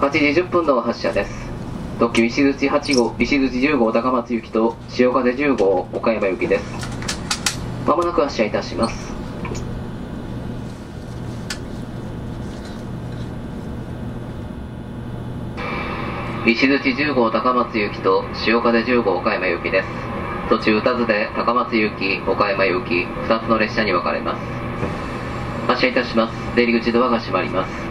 8時10分の発車です。特急石槌8号石槌10号高松行きと潮風10号岡山行きです。まもなく発車いたします。石槌10号高松行きと潮風10号岡山行きです。途中田津で高松行き岡山行き2つの列車に分かれます。車いたします。出入り口ドアが閉まります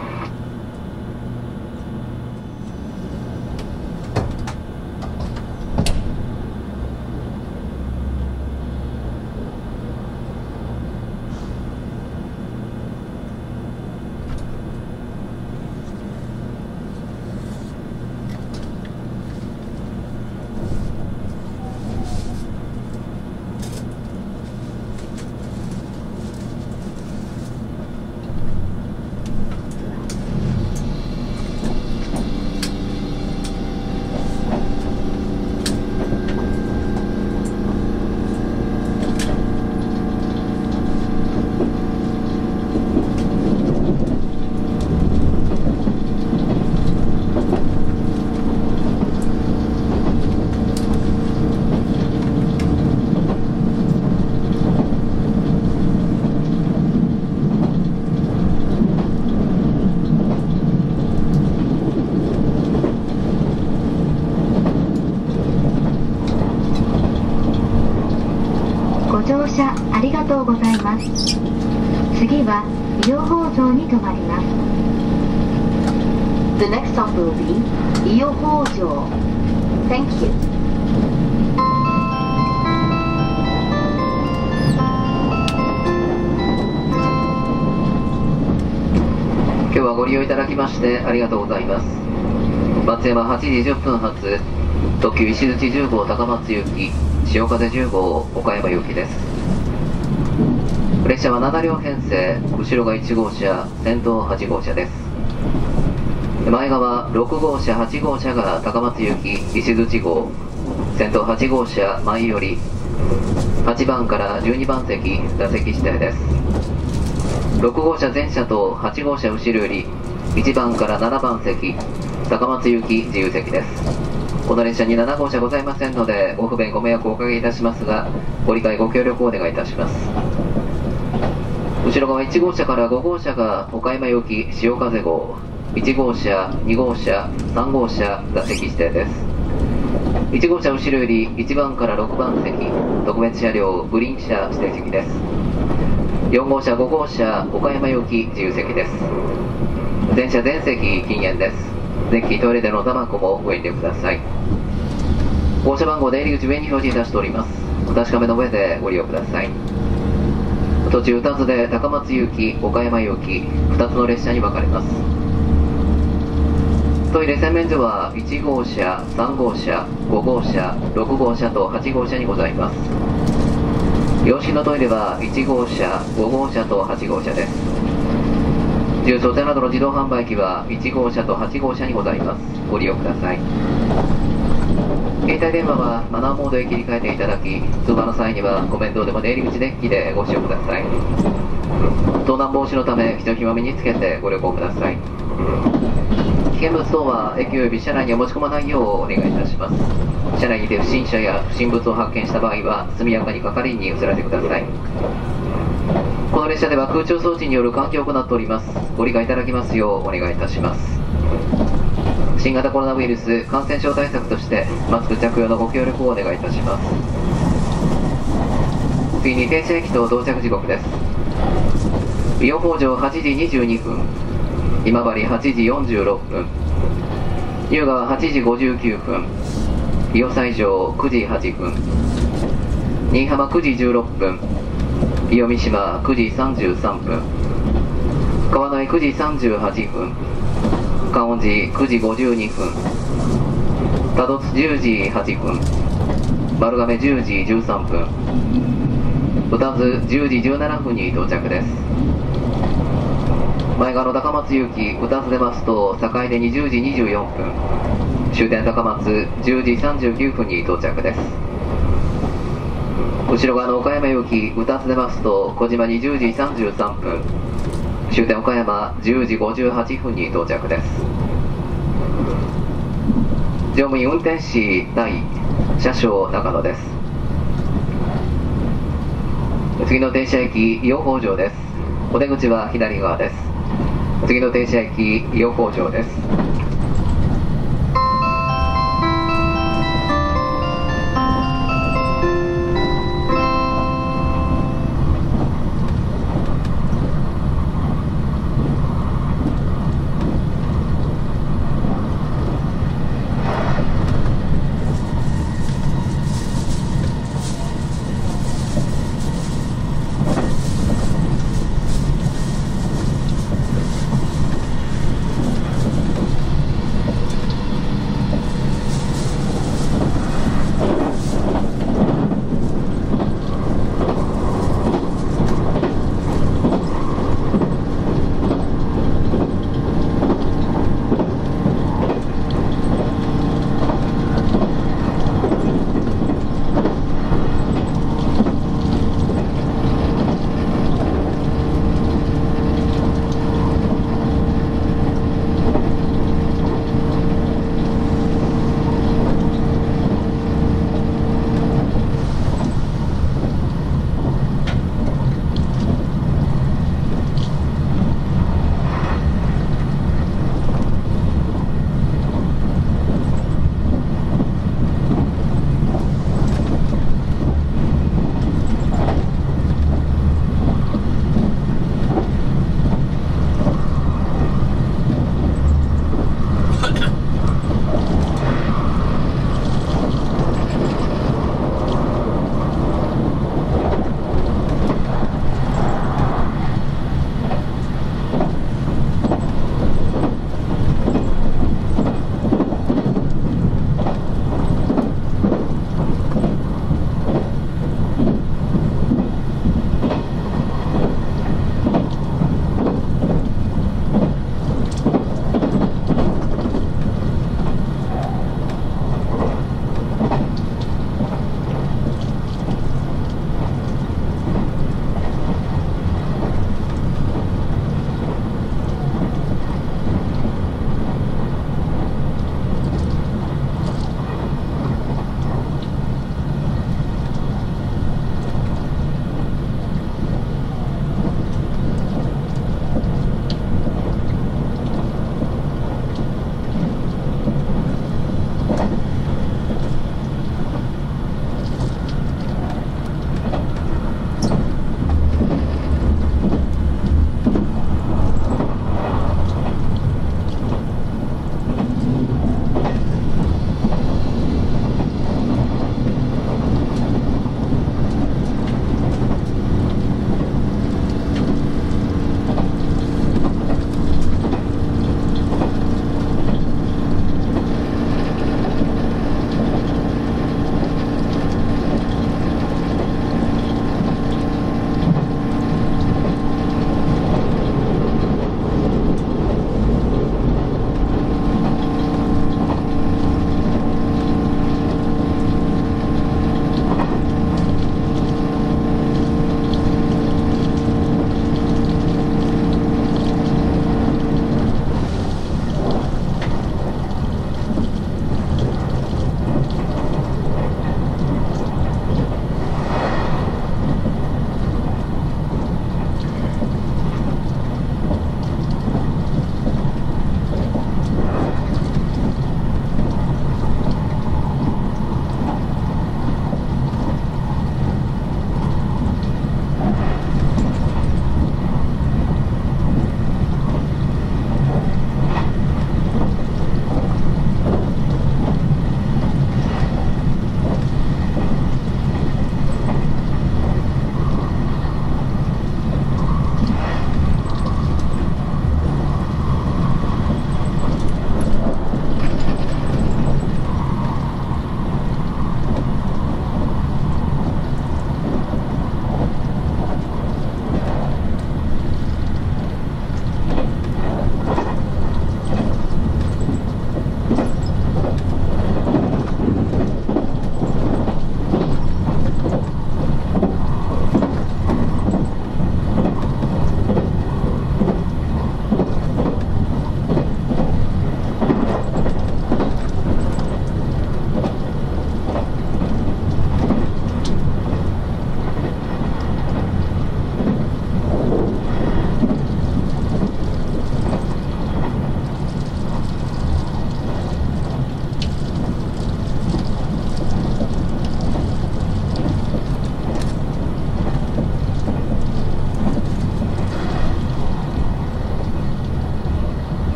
ご乗車ありがとうございます次は伊予北条に停まります The next stop will be Iyo-Hojo. Thank you. 今日はご利用いただきましてありがとうございます。松山8時10分発特急石槌10号高松行き潮風10号岡山行きです。列車は7両編成後ろが1号車先頭8号車です。前側6号車8号車が高松行き石槌号先頭8号車前より8番から12番席座席指定です。6号車前車と8号車後ろより1番から7番席。高松行き自由席です。この列車に7号車ございませんのでご不便ご迷惑をおかけいたしますがご理解ご協力をお願いいたします。後ろ側1号車から5号車が岡山行き潮風号。1号車2号車3号車座席指定です。1号車後ろより1番から6番席特別車両グリーン車指定席です。4号車5号車岡山行き自由席です。全車全席禁煙です。デッキトイレでのタバコもご遠慮ください。号車番号出入り口上に表示いたしております。お確かめの上でご利用ください。途中2つで高松行き岡山行き2つの列車に分かれます。トイレ洗面所は1号車3号車5号車6号車と8号車にございます。洋式のトイレは1号車5号車と8号車です。重曹茶などの自動販売機は1号車と8号車にございます。ご利用ください。携帯電話はマナーモードへ切り替えていただき通話の際にはご面倒でも出入り口デッキでご使用ください。盗難防止のため貴重品は身につけてご旅行ください。危険物等は駅及び車内に持ち込まないようお願いいたします。車内にて不審者や不審物を発見した場合は速やかに係員に移らせてください。この列車では空調装置による換気を行っております。ご理解いただきますようお願いいたします。新型コロナウイルス感染症対策としてマスク着用のご協力をお願いいたします。次に停車駅と到着時刻です。伊予北条8時22分今治8時46分優雅8時59分伊予西条9時8分新居浜9時16分伊予三島9時33分。川之江9時38分。観音寺9時52分。多度津10時8分。丸亀10時13分。宇多津10時17分に到着です。前側の高松行き宇多津出ますと境で20時24分。終点高松10時39分に到着です。後ろ側の岡山行き歌つ出ますと小島に10時33分。終点岡山10時58分に到着です。乗務員運転士対車掌中野です。次の停車駅養蜂場です。お出口は左側です。次の停車駅養蜂場です。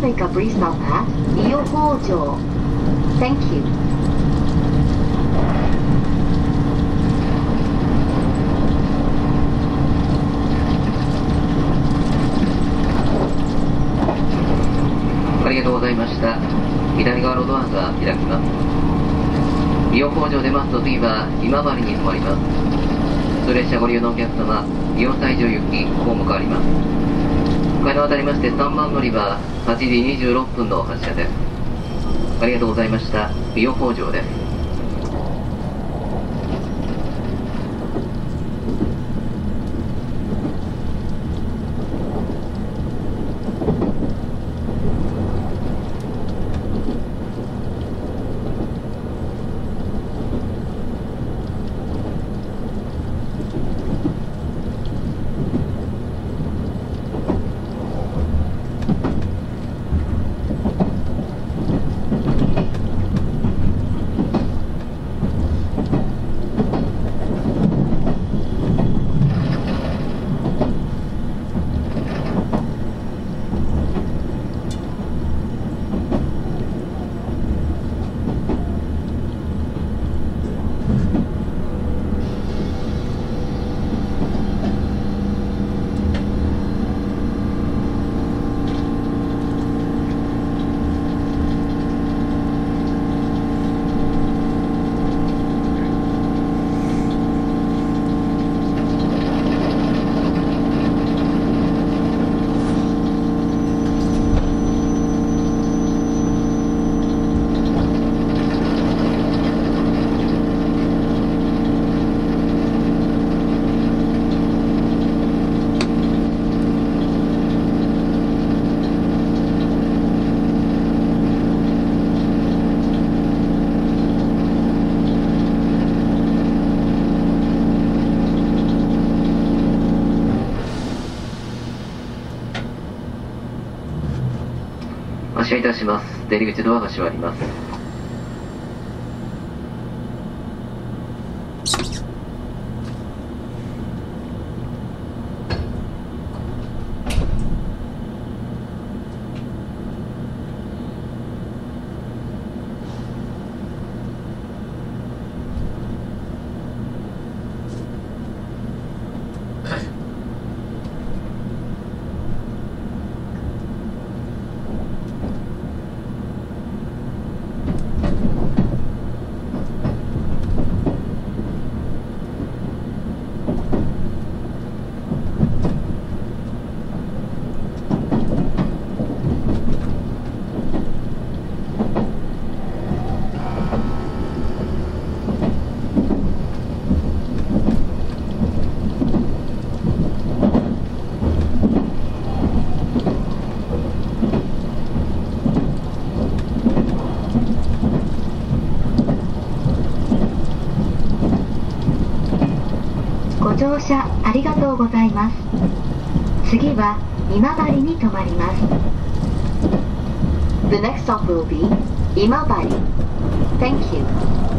Soon make a brief stop at Iyohojo. Thank you. ありがとうございました。左側のドアが開きます。利用工場出ますと次は今治に停まります。普通列車ご利用のお客様、利用西条行き、ホーム変わります。階段渡りまして3番乗り場、8時26分の発車です。ありがとうございました。美容工場です。発車いたします。出入り口ドアが閉まります。ご乗車ありがとうございます次は今治に停まります The next stop will be 今治 Thank you.「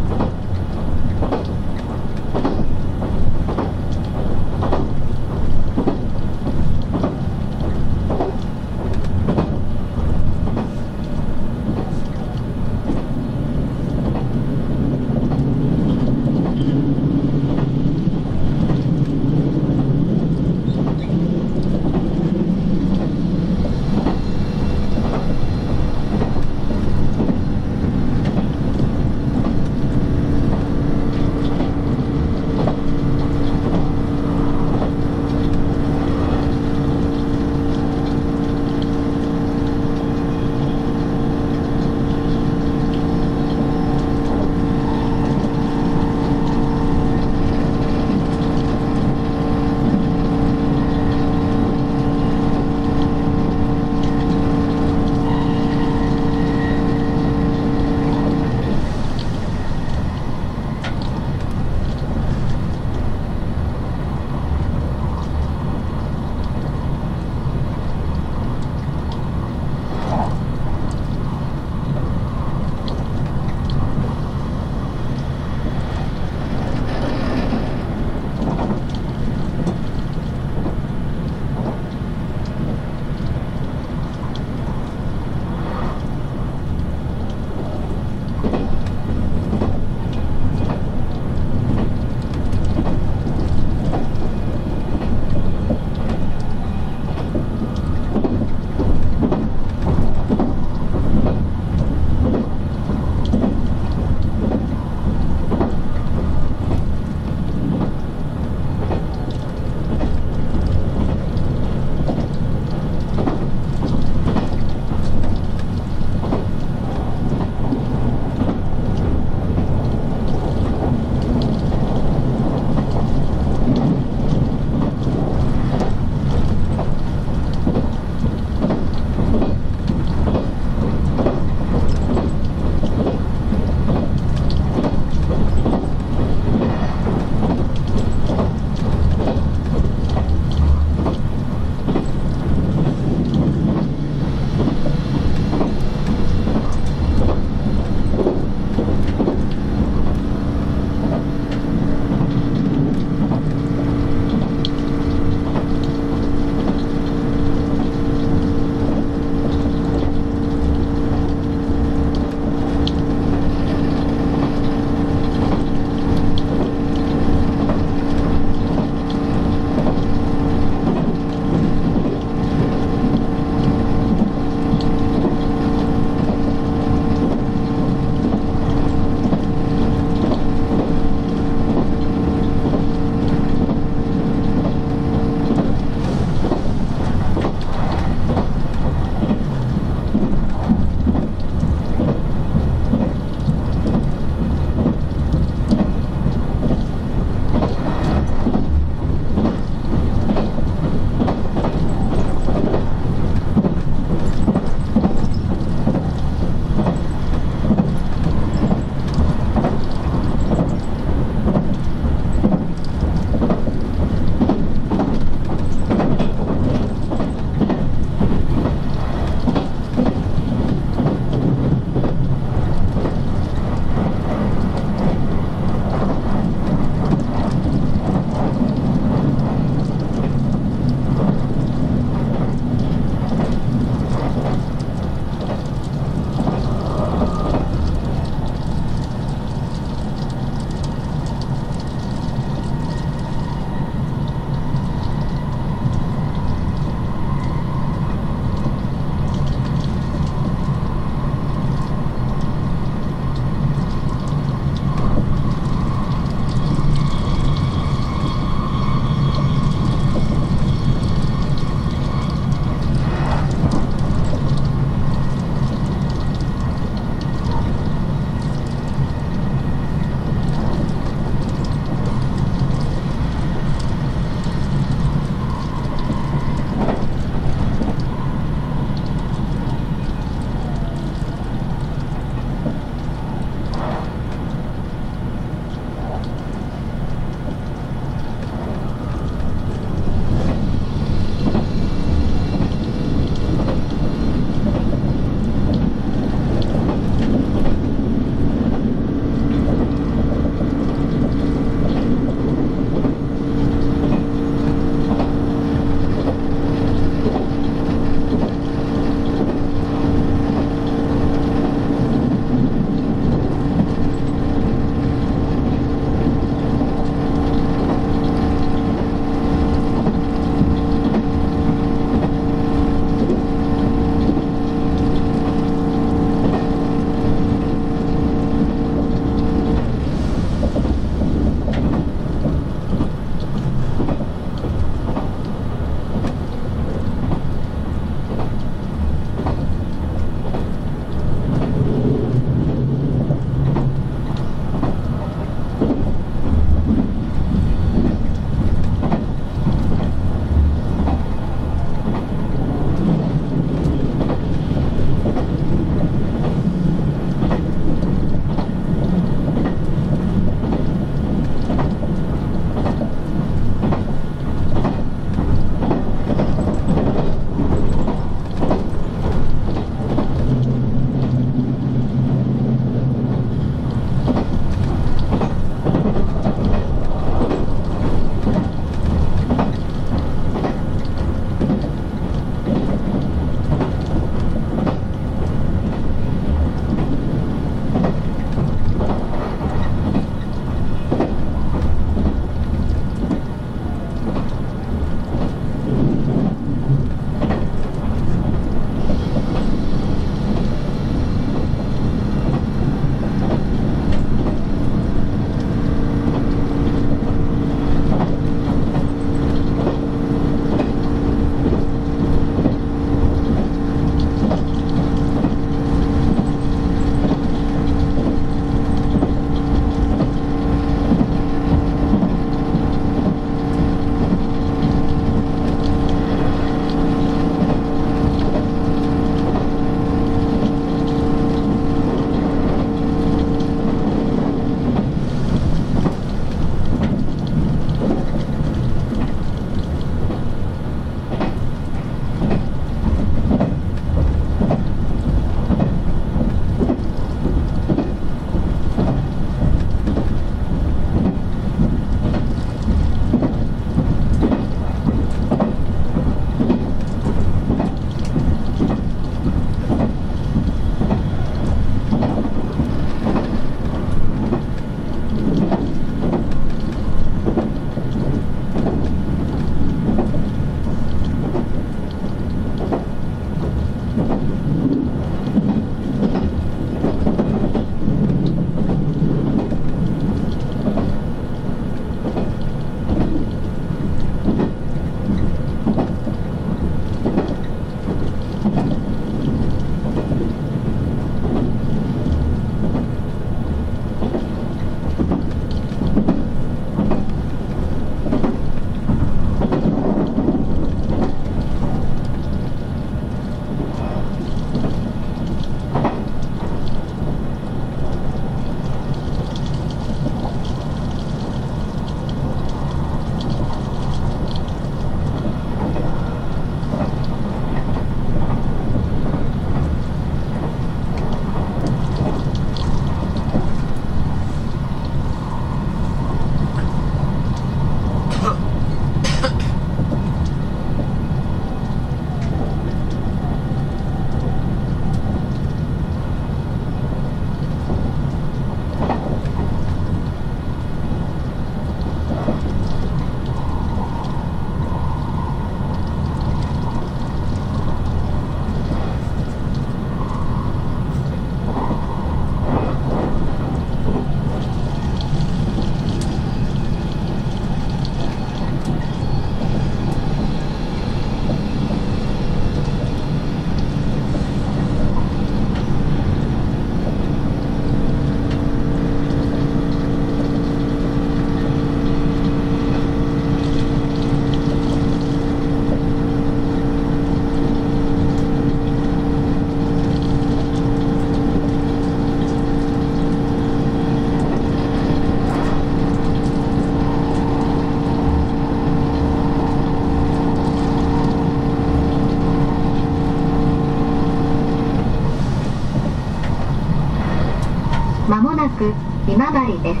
上がりです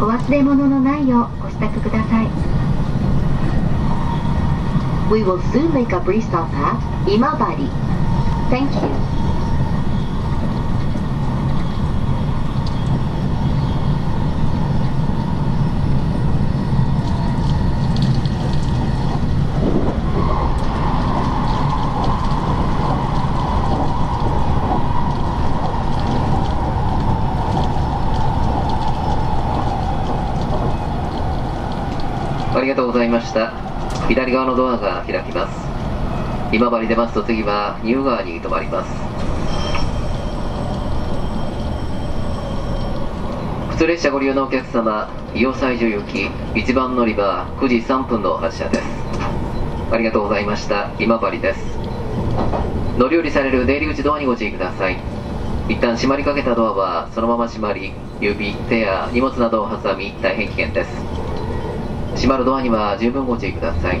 お忘れ物のないようご支度ください We will soon make a brief stop at Imabari. Thank you. がとうございました。左側のドアが開きます。今治出ますと次はニュー川に停まります。普通列車ご利用のお客様、伊予西条行き1番乗り場9時3分の発車です。ありがとうございました。今治です。乗り降りされる出入り口ドアにご注意ください。一旦閉まりかけたドアはそのまま閉まり、指、手や荷物などを挟み大変危険です。閉まるドアには十分ご注意ください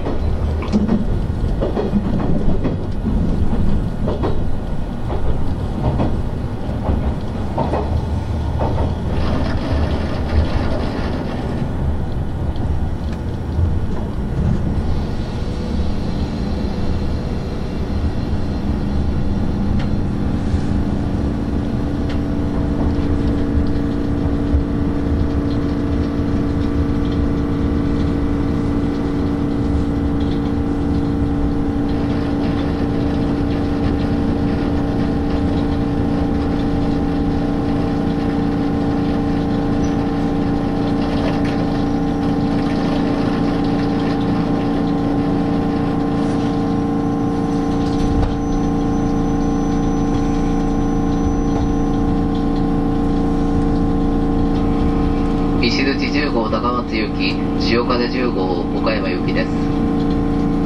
石槌10号高松行き潮風10号岡山行きです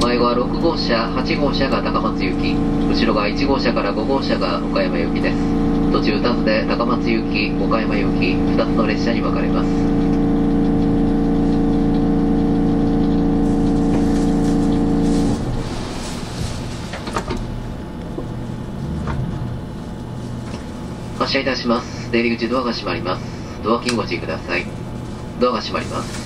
前後は6号車8号車が高松行き後ろが1号車から5号車が岡山行きです途中2つで高松行き岡山行き2つの列車に分かれます。発車いたします。出入り口ドアが閉まります。ドアキンご注意ください。ドアが閉まります。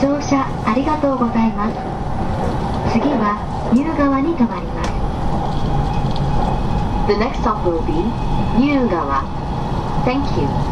乗車ありがとうございます次はニュー川に止まります The next stop will be 乳川 Thank you.「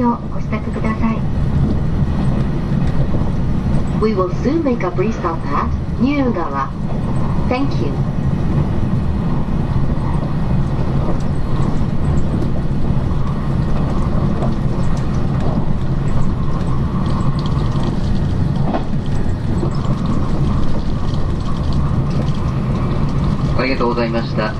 ようご支度ください We will soon make a brief stop at Niugawa. Thank you. ありがとうございました。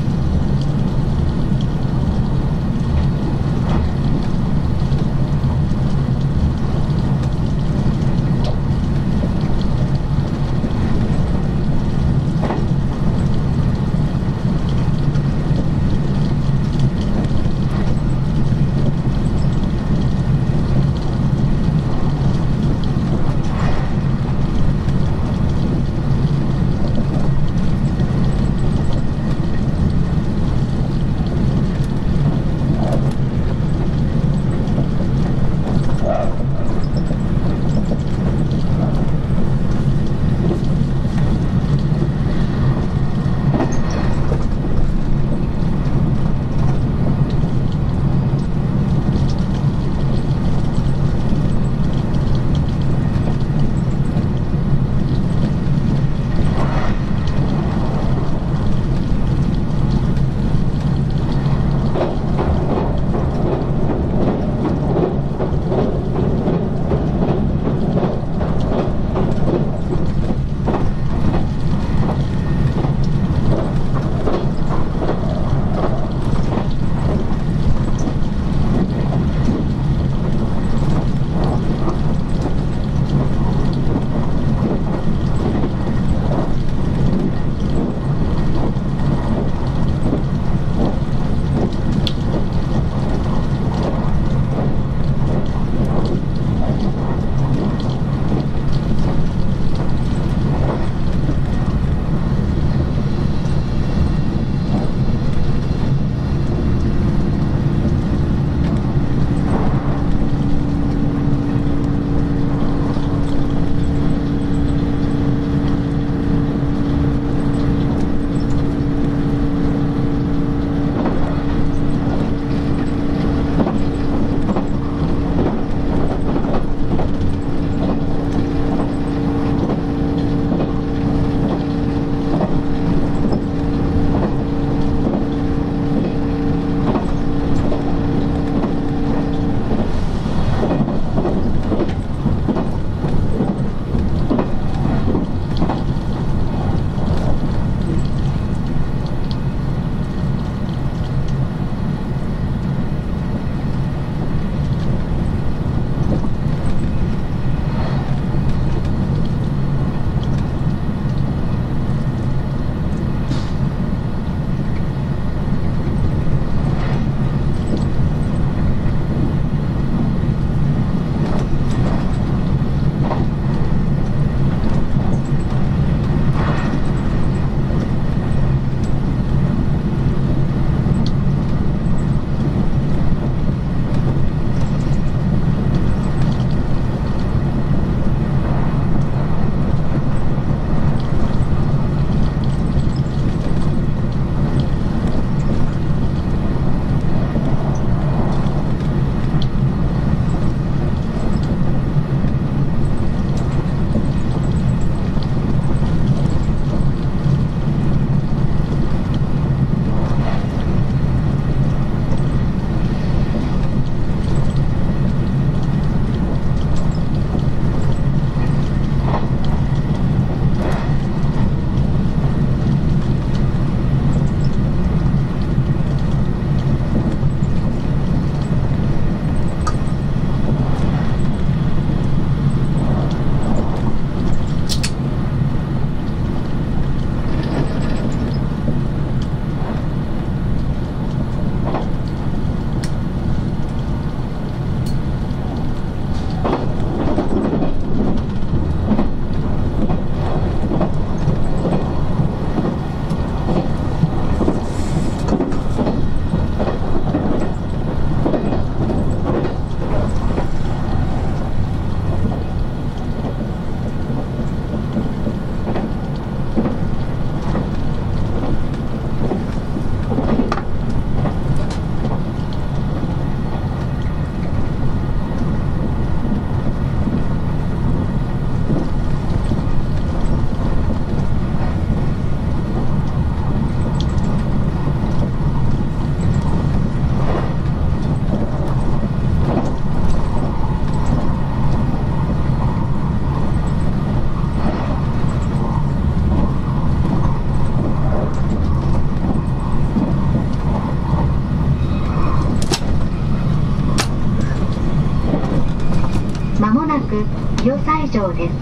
上です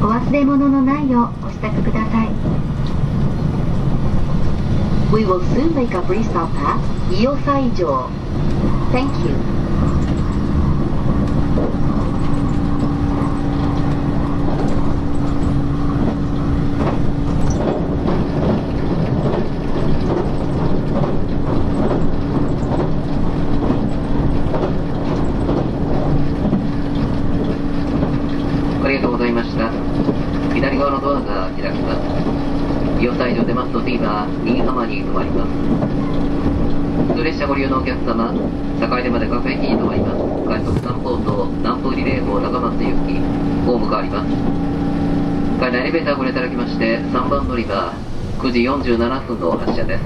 お忘れ物のないようお支度ください We will soon make a brief stop at 伊予西城 Thank you. ありがとうございました。左側のドアが開きます。伊予西条出ますと次は新居浜に停まります。普通列車ご利用のお客様、境出まで各駅に停まります。快速3ポート、南風リレー号高松行き、ホーム変わります。階段エレベーターをご利用いただきまして、3番乗り場、9時47分の発車です。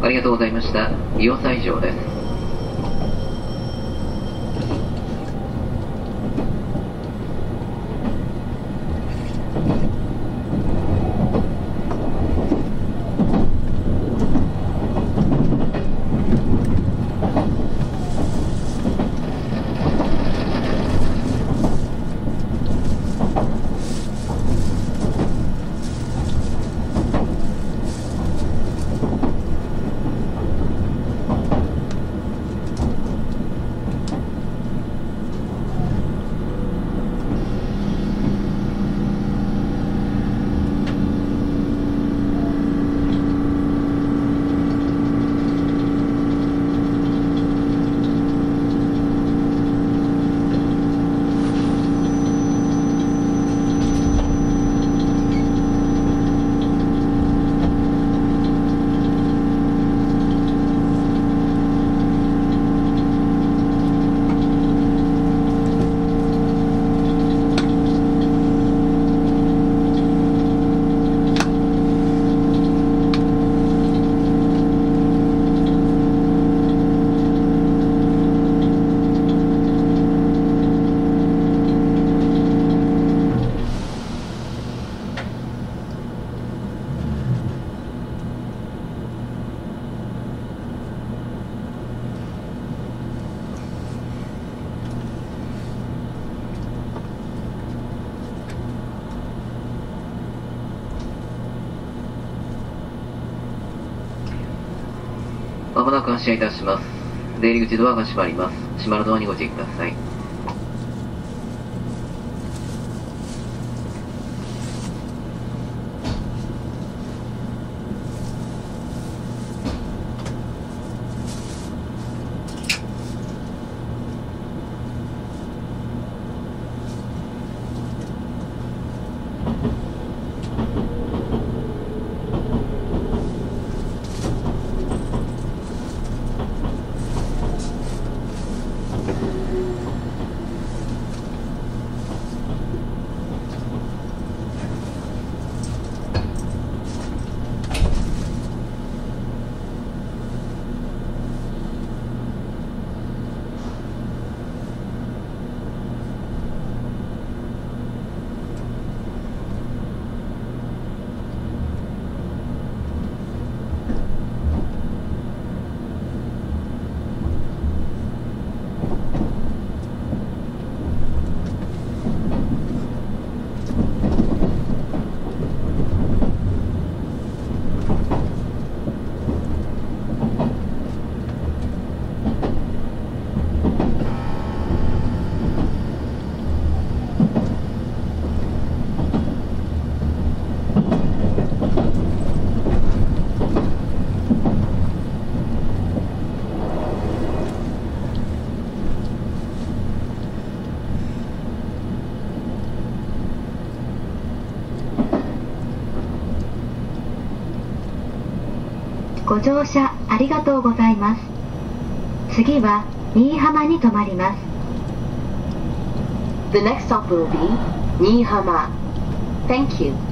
ありがとうございました。伊予西条です。発車いたします。出入り口ドアが閉まります。閉まるドアにご注意ください。ご乗車ありがとうございます次は新居浜に停まります The next stop will be 新居浜 Thank you.「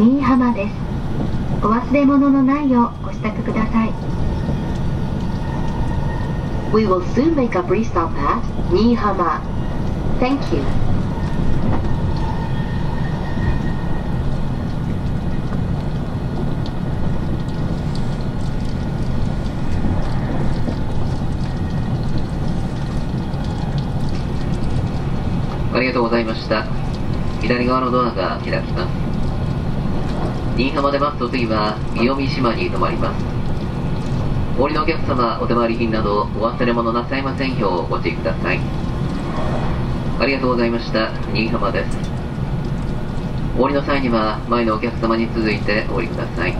新居浜ですお忘れ物のないようご支度ください We will soon make a brief stop at Nihama. Thank you. ありがとうございました。左側のドアが開きます。新居浜で待つと次は、伊予三島に停まります。お降りのお客様、お手回り品などお忘れ物なさいませんようご注意ください。ありがとうございました。新居浜です。お降りの際には、前のお客様に続いてお降りください。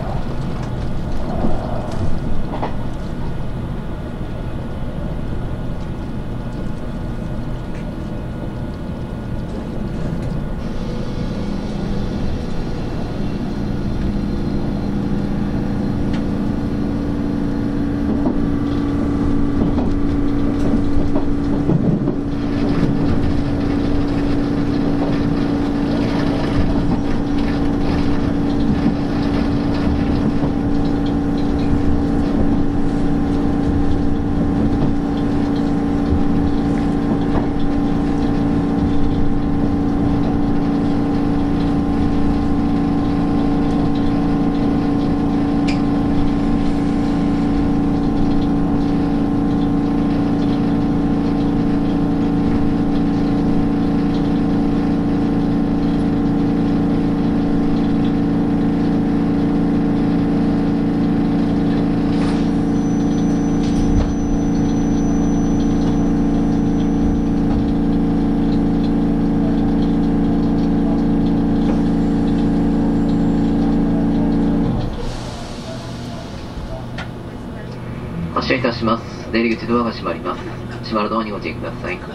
発車いたします。出入り口ドアが閉まります。閉まるドアにご注意ください。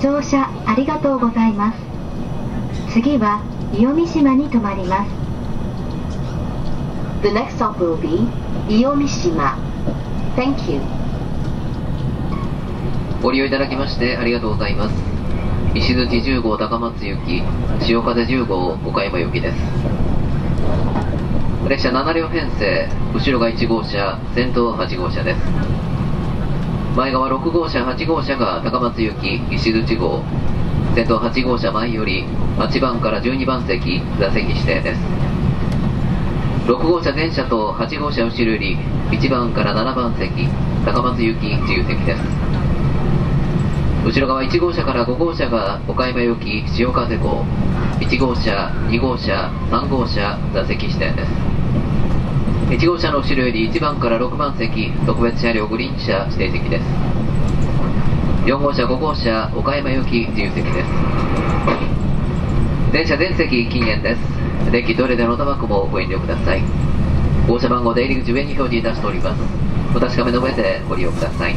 乗車ありがとうございます次は伊予三島に停まります The next stop will be Iomishima. Thank you. ご利用いただきましてありがとうございます。石槌10号高松行き、潮風10号岡山行きです。列車7両編成、後ろが1号車、先頭8号車です。前側6号車、8号車が高松行き、石槌号、先頭8号車前より8番から12番席、座席指定です。6号車前車と8号車後ろより1番から7番席、高松行き自由席です。後ろ側1号車から5号車が岡山行き潮風号1号車2号車3号車座席指定です1号車の後ろより1番から6番席特別車両グリーン車指定席です。4号車5号車岡山行き自由席です。電車全席禁煙です。デッキトイレでのタバコもご遠慮ください。号車番号出入り口上に表示いたしております。お確かめの上でご利用ください。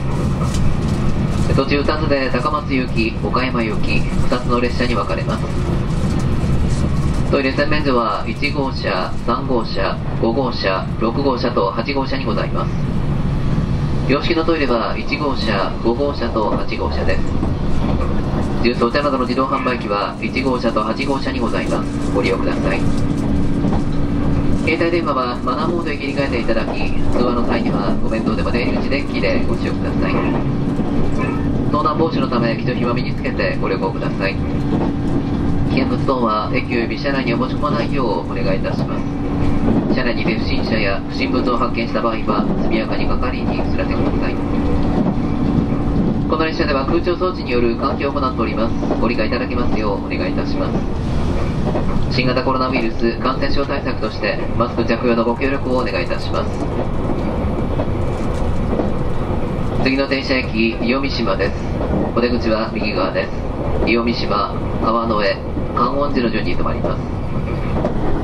途中2つで高松行き、岡山行き、2つの列車に分かれます。トイレ洗面所は1号車、3号車、5号車、6号車と8号車にございます。洋式のトイレは1号車、5号車と8号車です。ジュース、お茶などの自動販売機は1号車と8号車にございます。ご利用ください。携帯電話はマナーモードへ切り替えていただき通話の際にはご面倒でも出入り口デッキでご使用ください盗難防止のため貴重品は身につけてご旅行ください危険物等は駅及び車内には持ち込まないようお願いいたします。車内にて不審者や不審物を発見した場合は速やかに係員に知らせください。この列車では空調装置による換気を行っております。ご理解いただけますようお願いいたします。新型コロナウイルス感染症対策としてマスク着用のご協力をお願いいたします。次の停車駅伊予三島です。お出口は右側です。伊予三島川の上観音寺の順に止まります。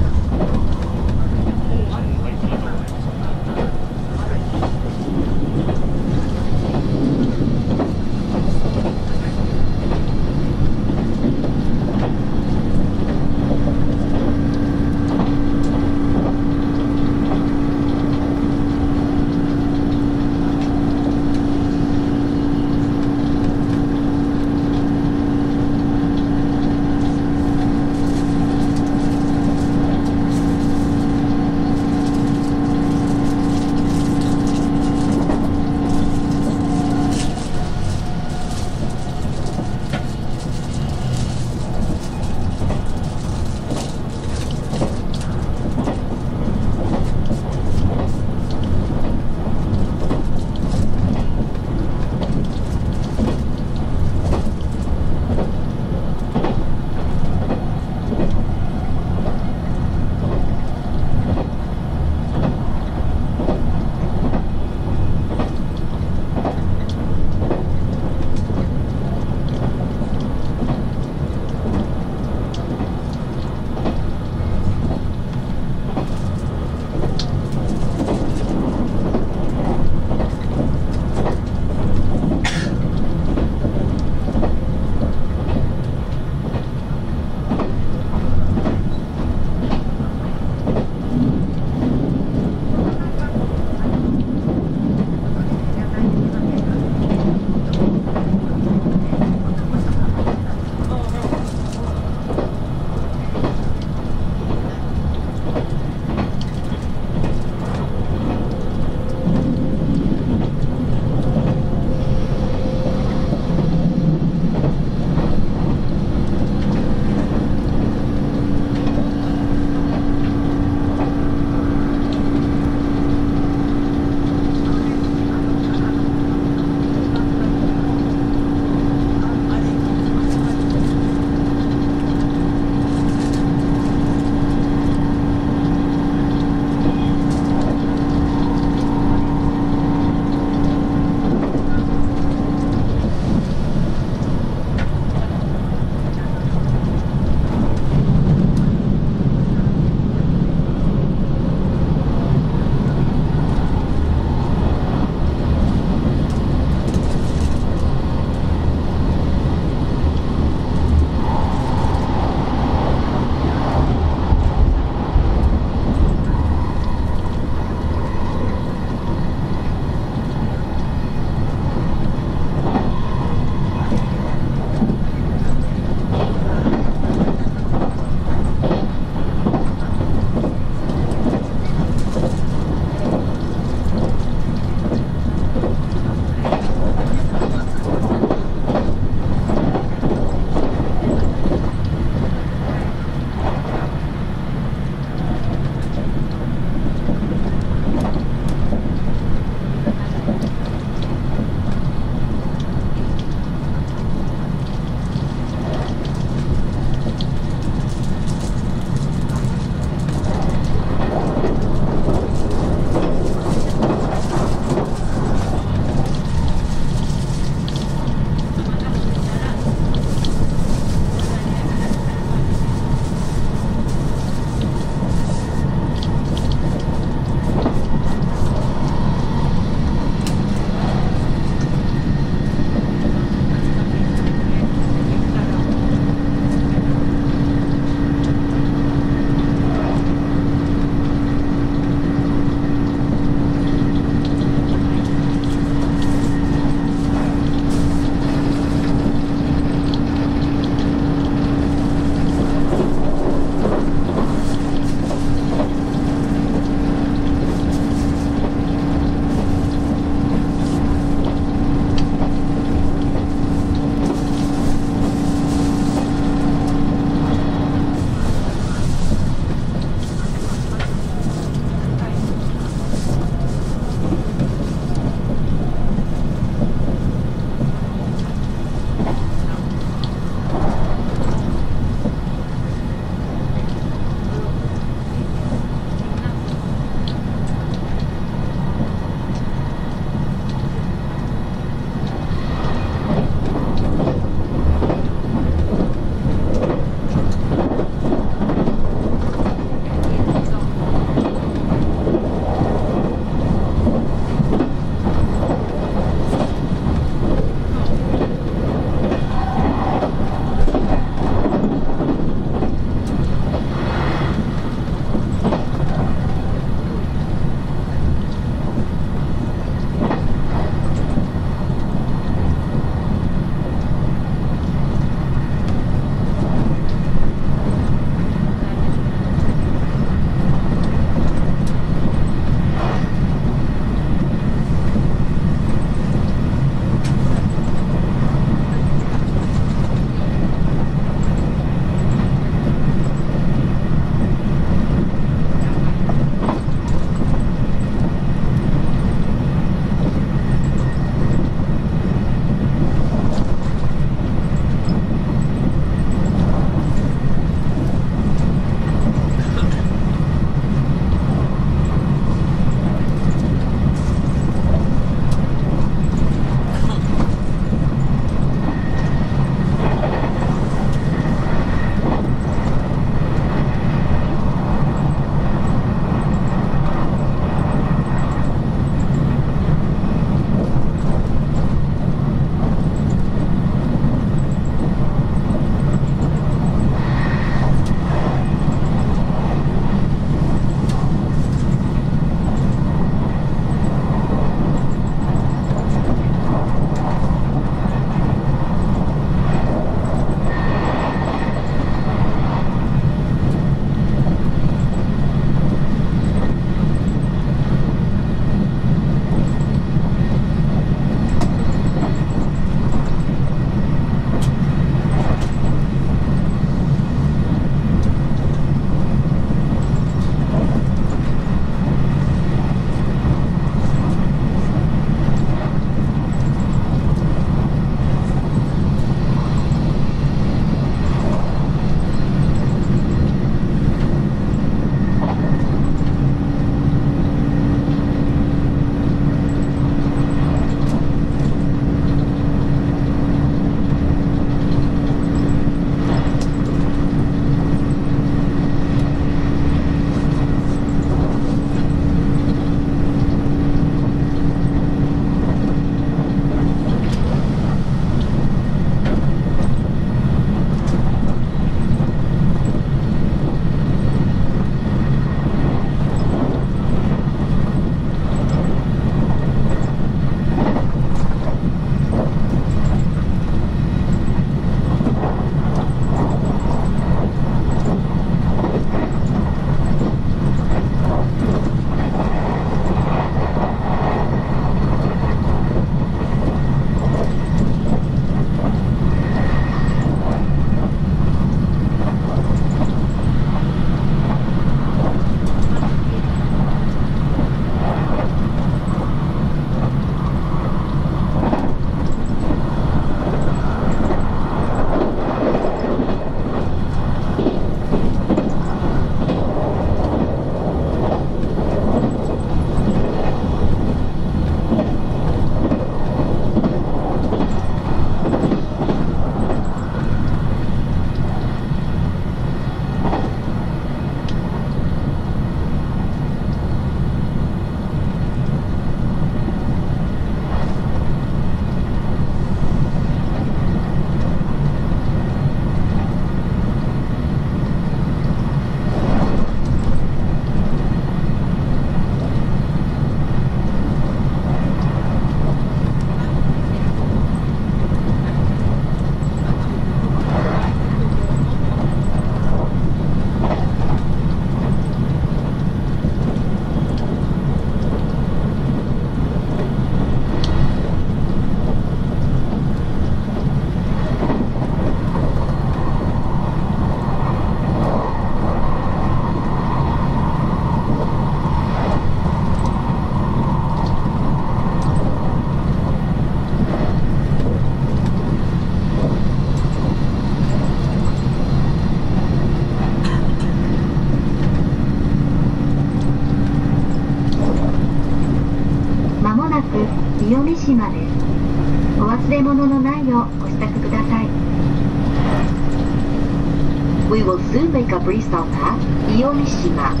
Capri Salta, Iomishima.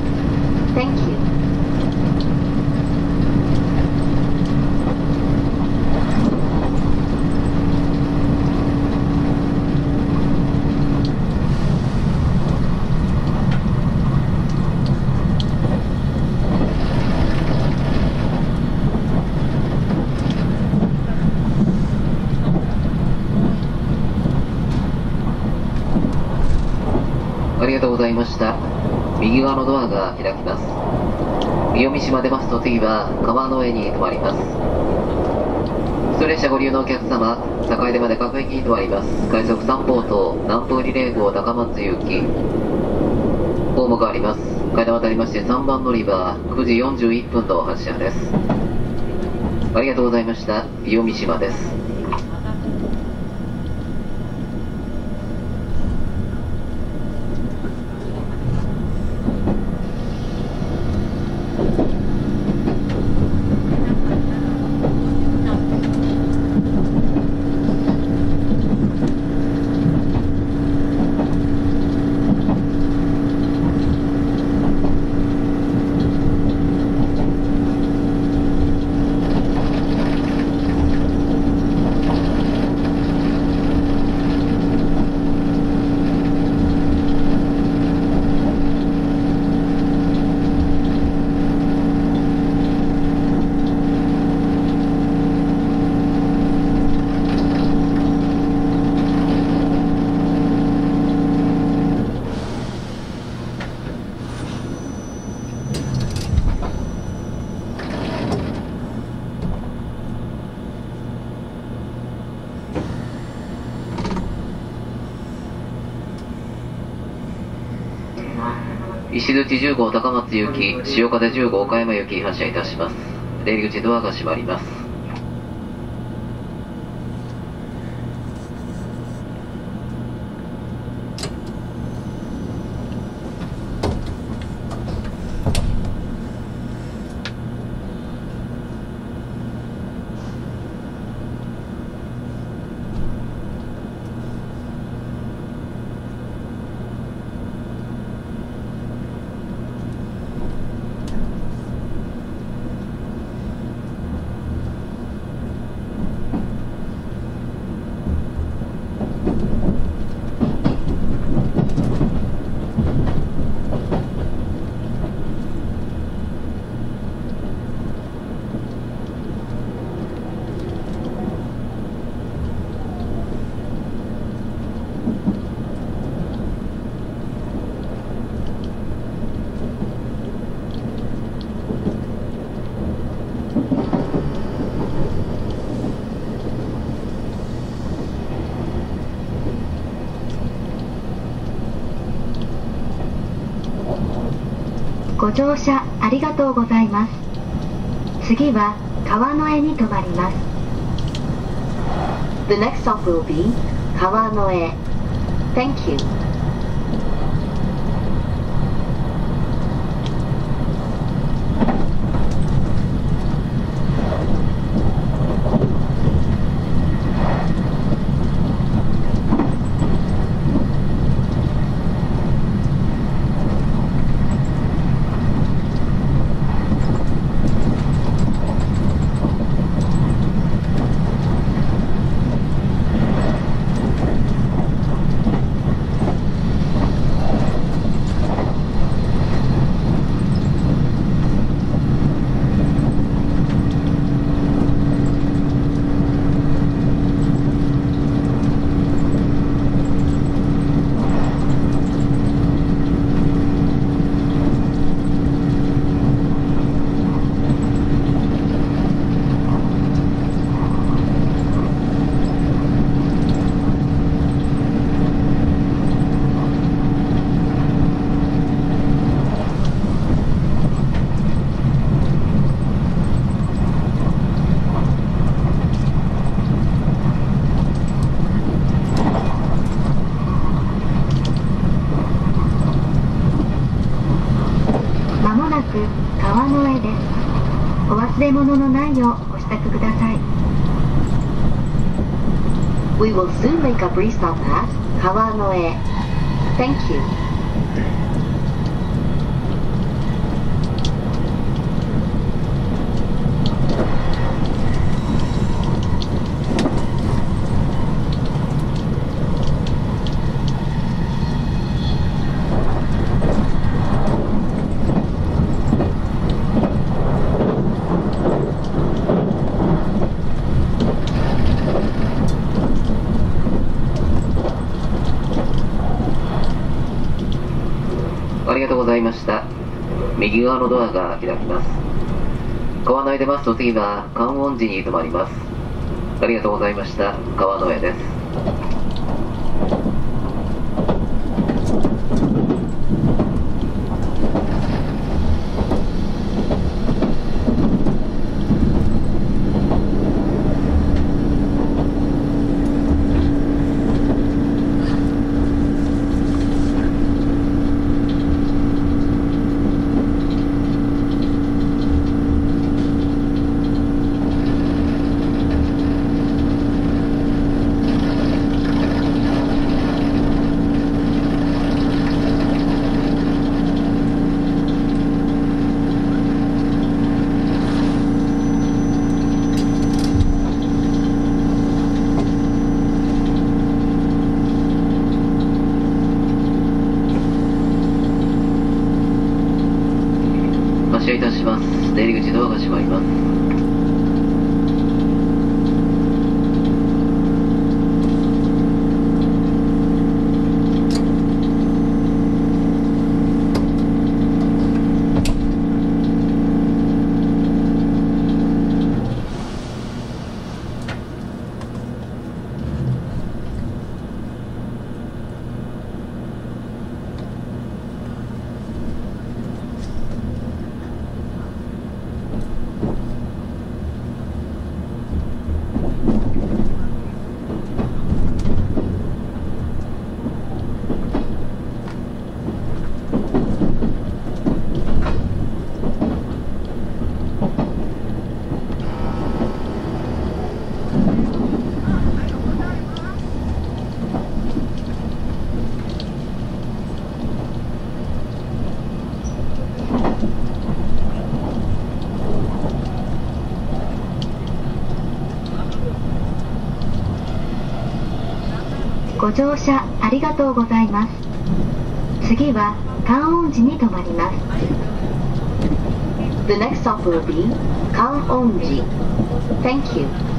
側のドアが開きます。伊予三島出ますと次は川の上に停まります。普通列車ご利用のお客様、高出まで各駅に停まります。快速3ポート、南風リレー号高松行き。ホームがあります。階段渡りまして3番乗り場、9時41分の発車です。ありがとうございました。伊予三島です。口10号高松行き、潮風10号岡山行き発車いたします。出入り口ドアが閉まります。ご乗車ありがとうございます。次は川の江に停まります。The next stop will be 川の江。Thank you. お忘れ物のないようご支度ください We will soon make a brief stop at 川越 Thank you. ありがとうございました。右側のドアが開きます。川内出ますと次は観音寺に停まります。ありがとうございました。川野江です。乗車ありがとうございます次は観音寺に停まります The next stop will be 観音寺 Thank you.「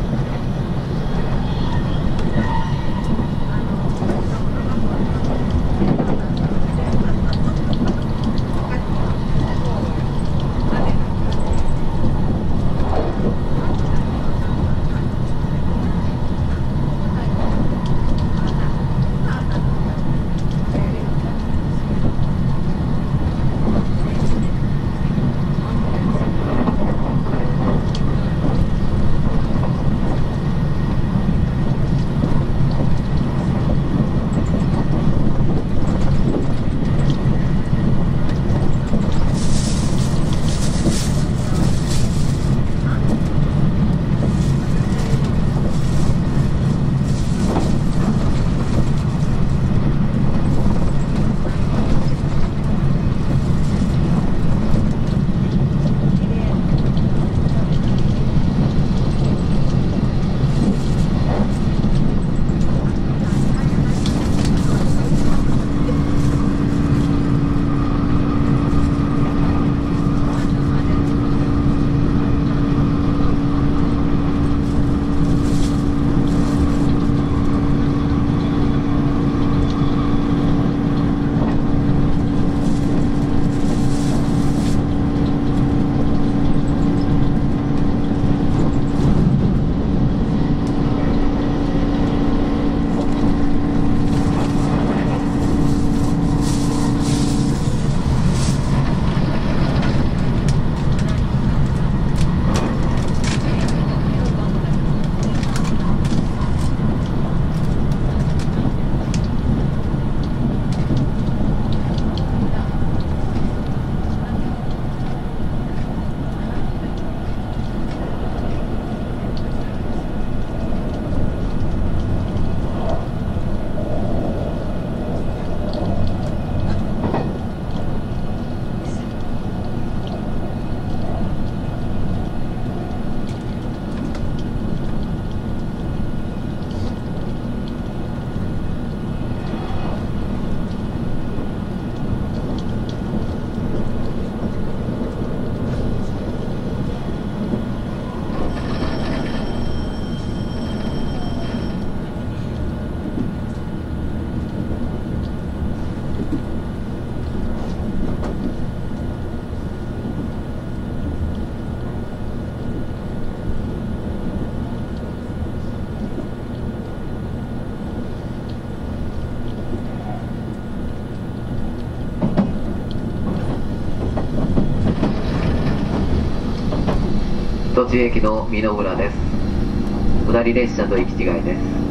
栃木駅の美濃浦です。下り列車と行き違いです。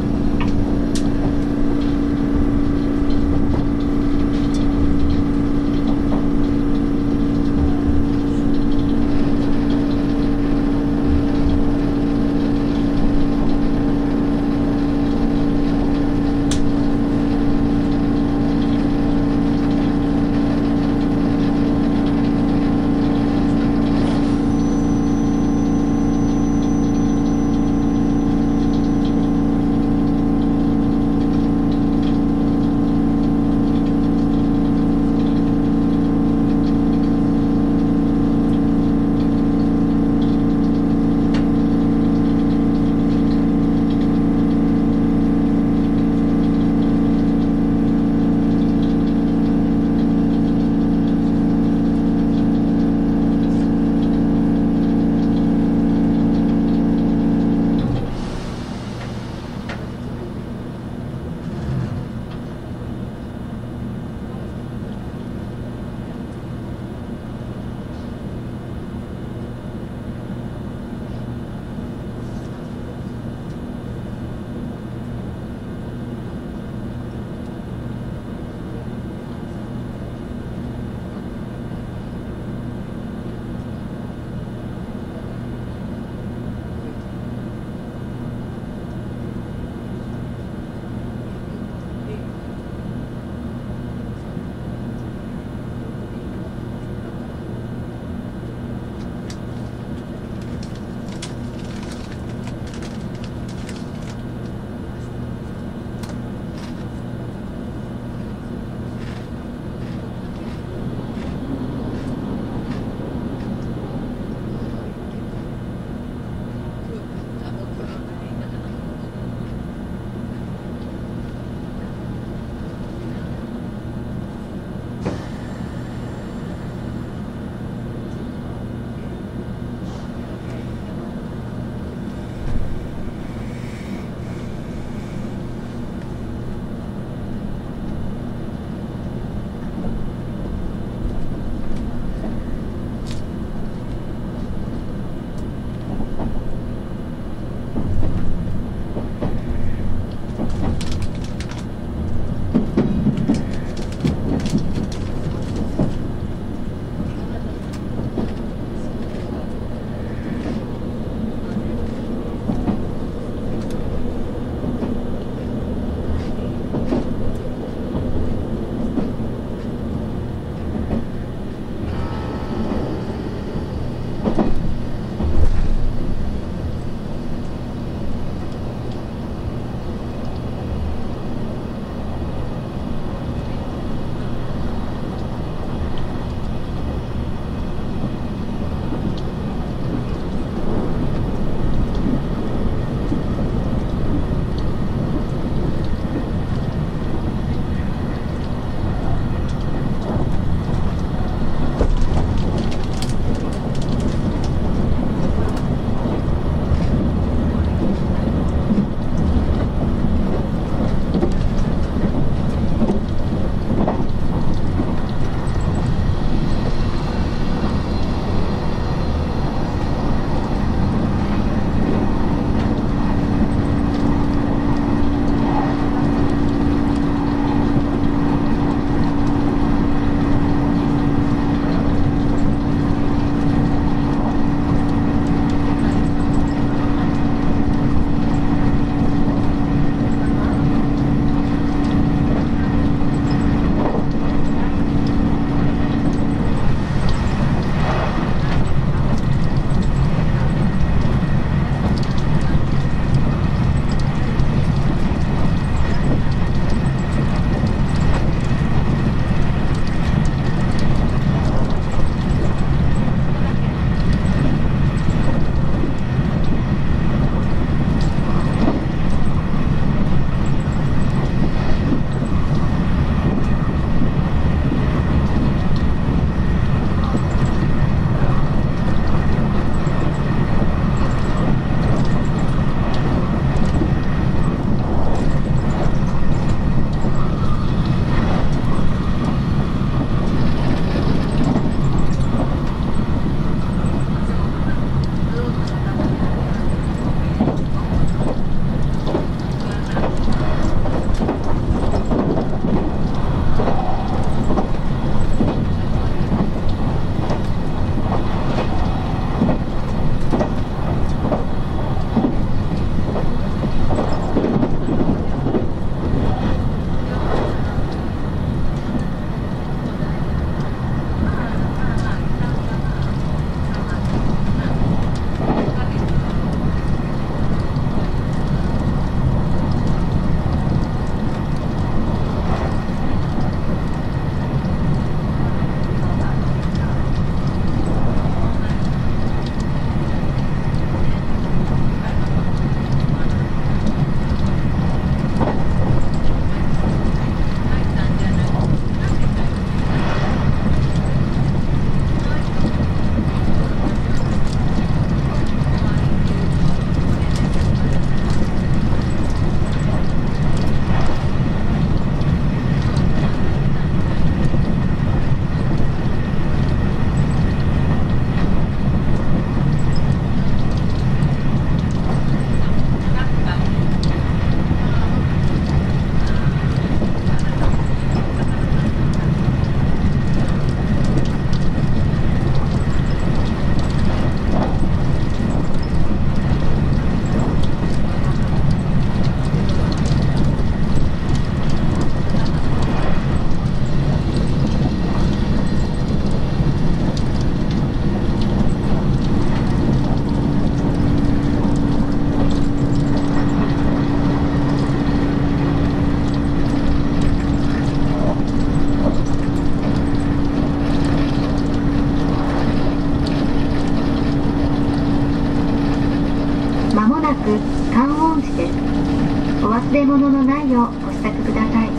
忘れ物のないようご支度ください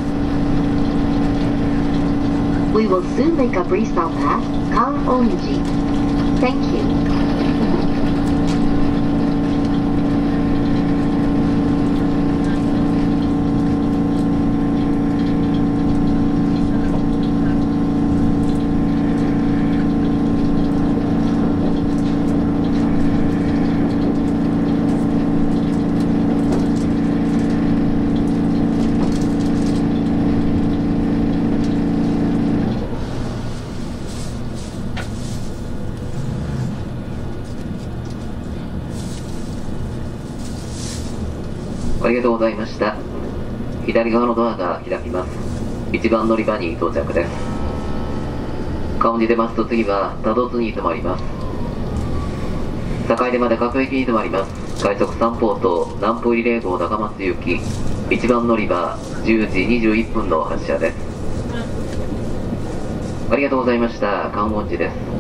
We will soon make a brief stop at Kanonji. Thank you. ありがとうございました。左側のドアが開きます。1番乗り場に到着です。顔に出ますと次は多度津に止まります。境出まで各駅に止まります。快速3ポート南方リレー号高松行き1番乗り場10時21分の発車です。ありがとうございました。観音寺です。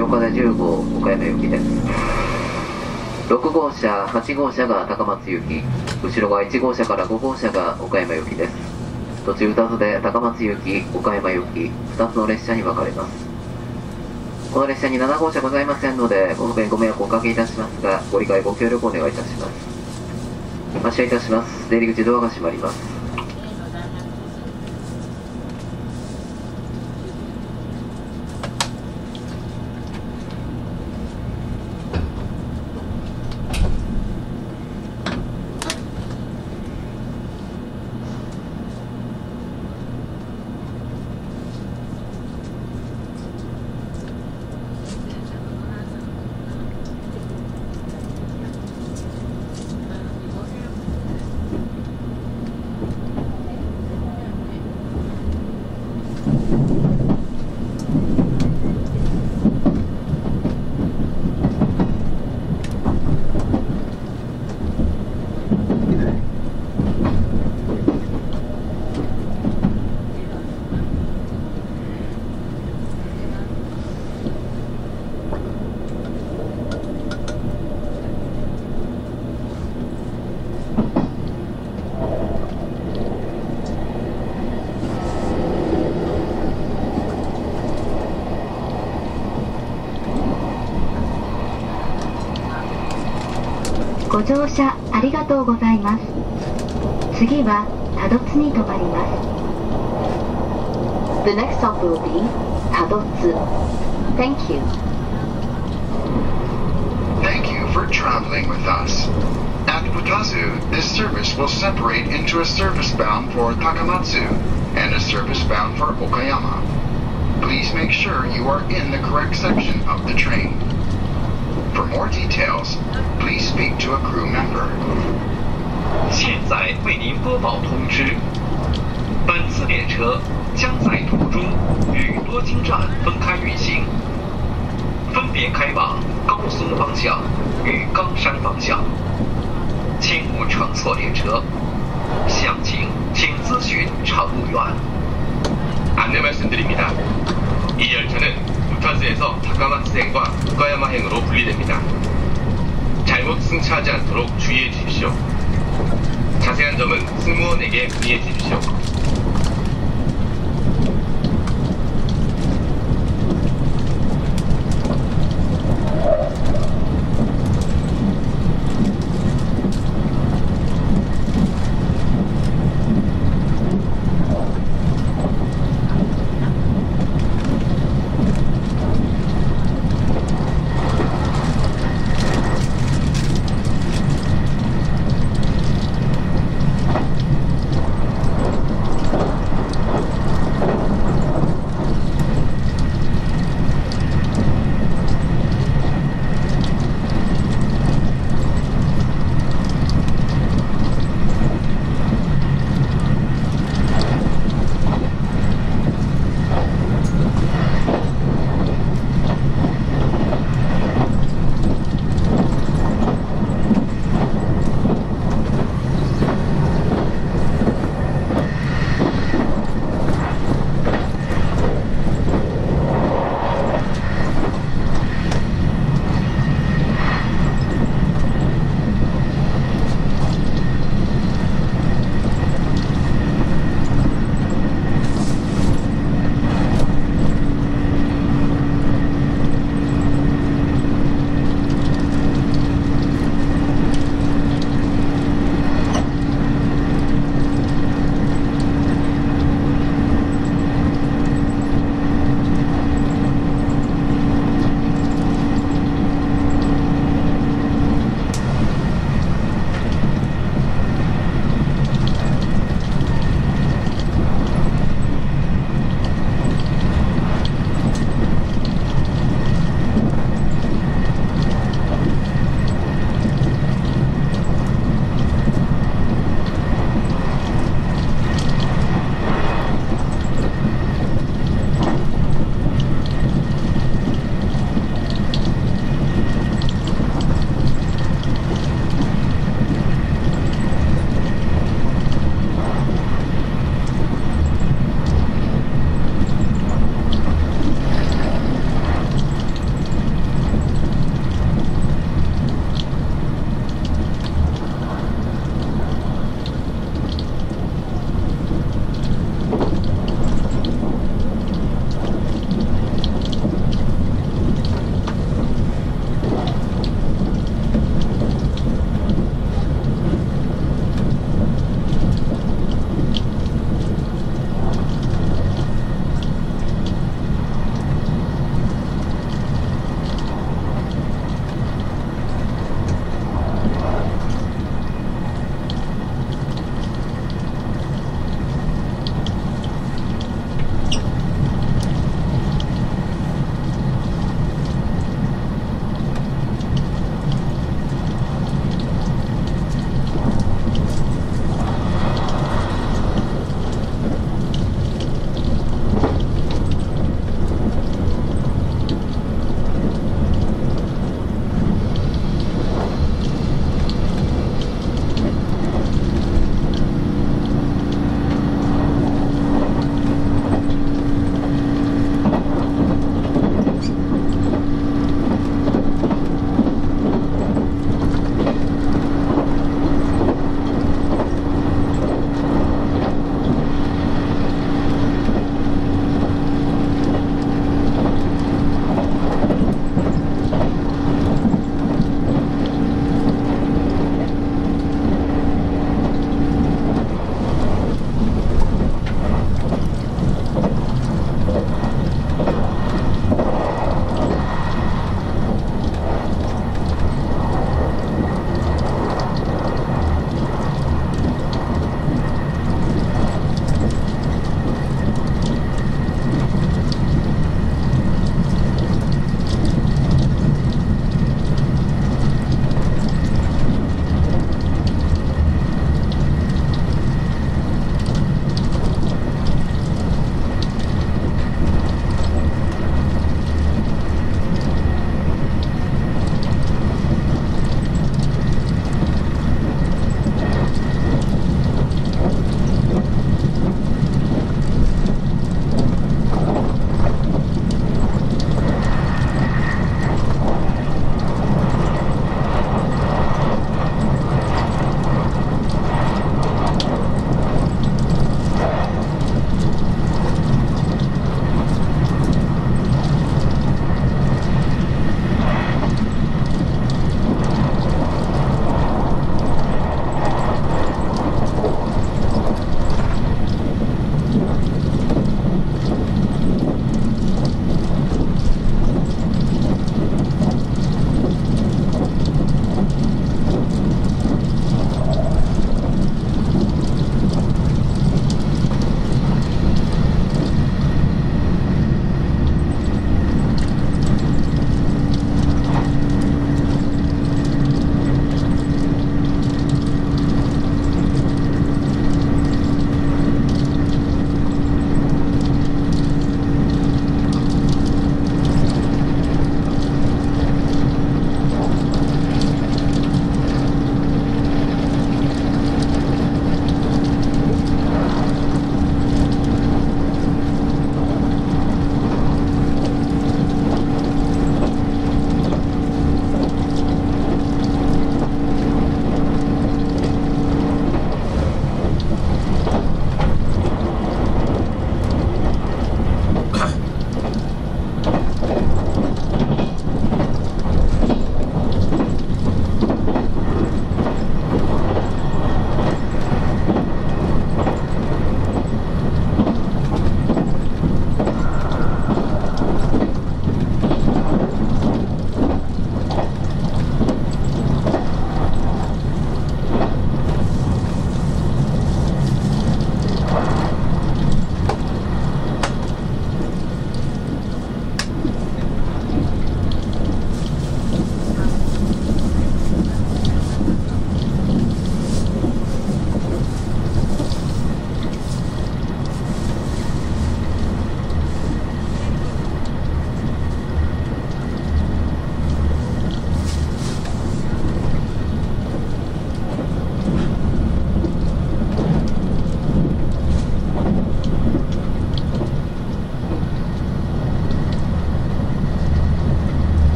き潮風10号岡山行きです。6号車8号車が高松行き。後ろが1号車から5号車が岡山行きです。途中2つで高松行き岡山行き。2つの列車に分かれます。この列車に7号車ございませんのでご不便ご迷惑をおかけいたしますがご理解ご協力お願いいたします。発車いたします。出入り口ドアが閉まります。ご乗車ありがとうございます次は多度津に停まります The next stop will be Tadotsu. Thank you. Thank you for traveling with us. At Butazu, this service will separate into a service bound for Takamatsu and a service bound for Okayama. Please make sure you are in the correct section of the train. For more details, please speak to to a crew member. 现在为您播报通知：本次列车将在途中与多津站分开运行，分别开往高松方向与冈山方向，请勿乘错列车。详情请咨询乘务员。 안내 말씀드립니다. 이 열차는 우타즈에서 다카마츠행과 오카야마행으로 분리됩니다. 잘못 승차하지 않도록 주의해 주십시오. 자세한 점은 승무원에게 문의해 주십시오. 「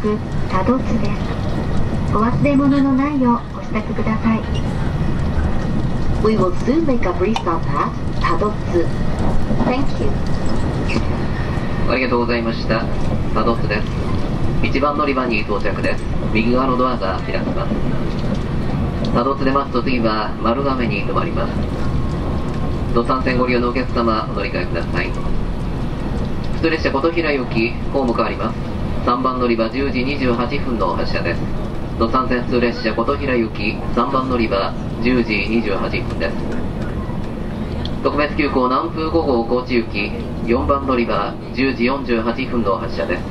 なく多度津ですお忘れ物のないようご支度ください We will soon make a brief stop at Tadotsu. Thank you. ありがとうございました。タドッツです。1番乗り場に到着です。右側のドアが開きます。タドッツ出ますと次は丸亀に停まります。土産線ご利用のお客様お乗り換えください。普通列車琴平行きホーム変わります。3番乗り場10時28分の発車です。土産線通列車琴平行き3番乗り場10時28分です。特別急行南風5号高知行き4番乗り場10時48分の発車です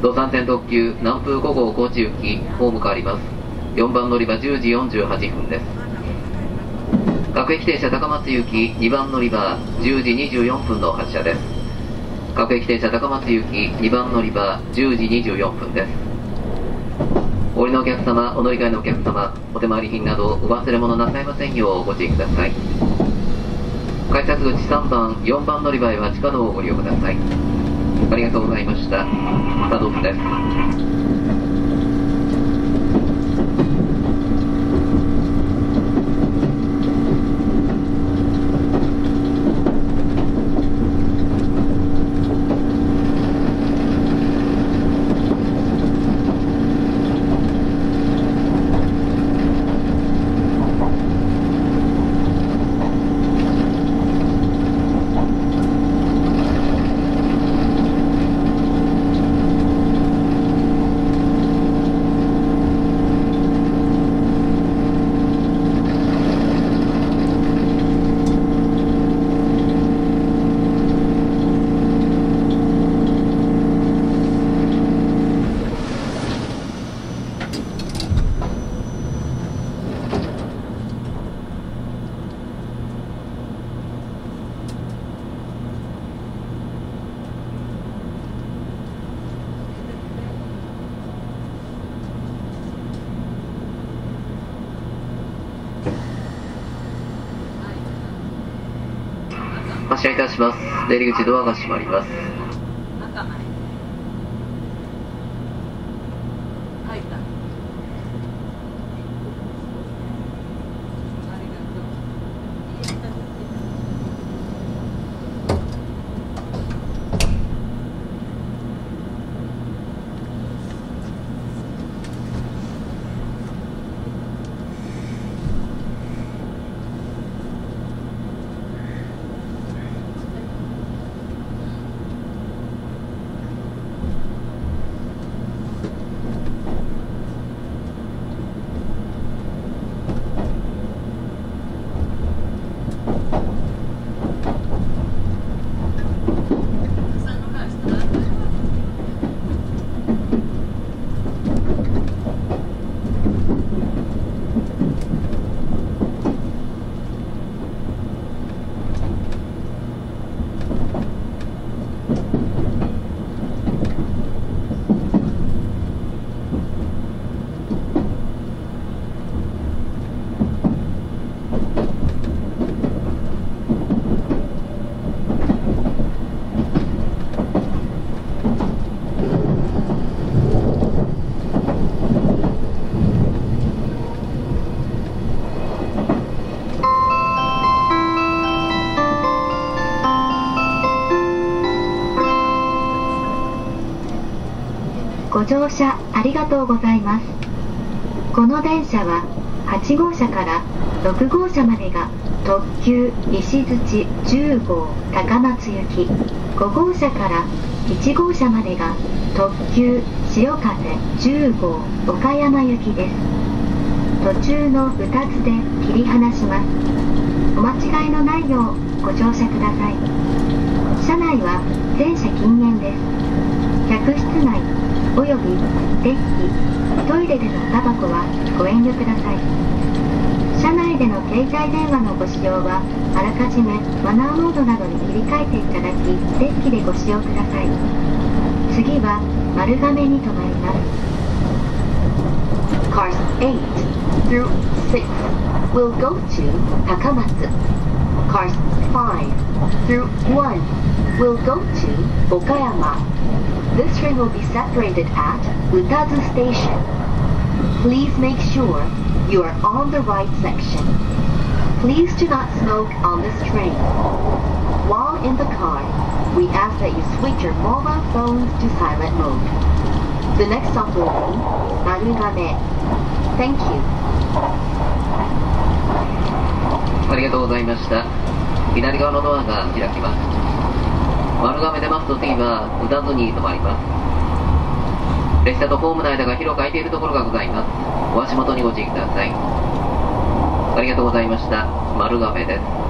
土産線特急南風5号高知行きホーム変わります4番乗り場10時48分です各駅停車高松行き2番乗り場10時24分の発車です各駅停車高松行き2番乗り場10時24分ですお降りのお客様お乗り換えのお客様お手回り品などお忘れ物なさいませんようご注意ください改札口3番、4番乗り場へは地下道をご利用ください。ありがとうございました。佐藤です。たします。出入り口ドアが閉まります。ご乗車ありがとうございます。この電車は8号車から6号車までが特急石槌10号高松行き5号車から1号車までが特急潮風10号岡山行きです。途中の2つで切り離します。お間違いのないようご乗車ください。車内は全車禁煙です。客室内およびデッキトイレでのタバコはご遠慮ください。車内での携帯電話のご使用はあらかじめマナーモードなどに切り替えていただきデッキでご使用ください。次は丸亀に停まります。Cars 8 through 6 will go to Takamatsu. Cars 5 through 1 will go to Okayama. This train will be separated at Utazu Station. Please make sure you are on the right section. Please do not smoke on this train. While in the car, we ask that you switch your mobile phones to silent mode. The next stop will be Marugame. Thank you. ありがとうございました。左側のドアが開きます。 丸亀出ますと次は打たずに止まります。列車とホームの間が広く空いているところがございます。お足元にご注意ください。ありがとうございました。丸亀です。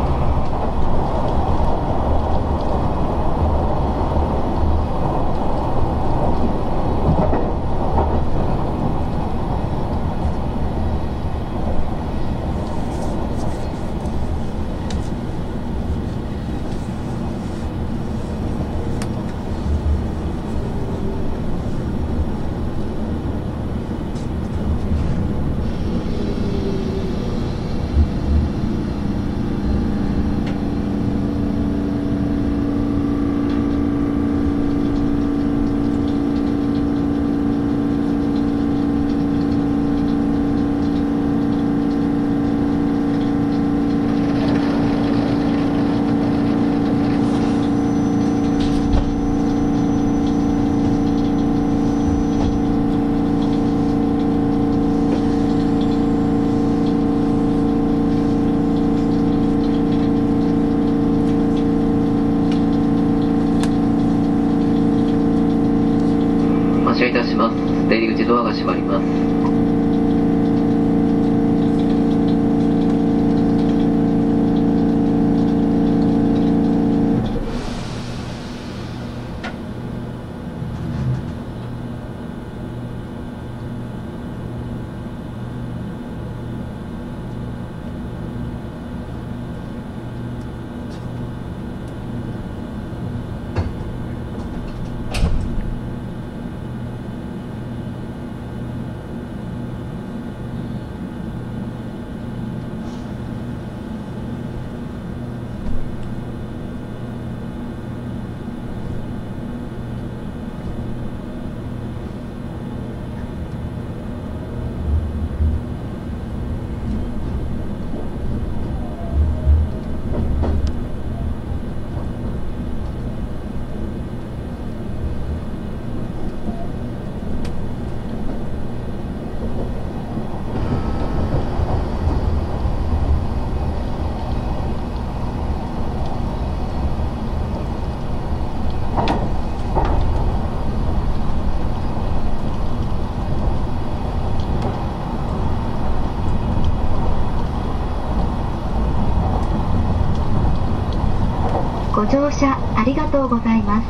とうございます。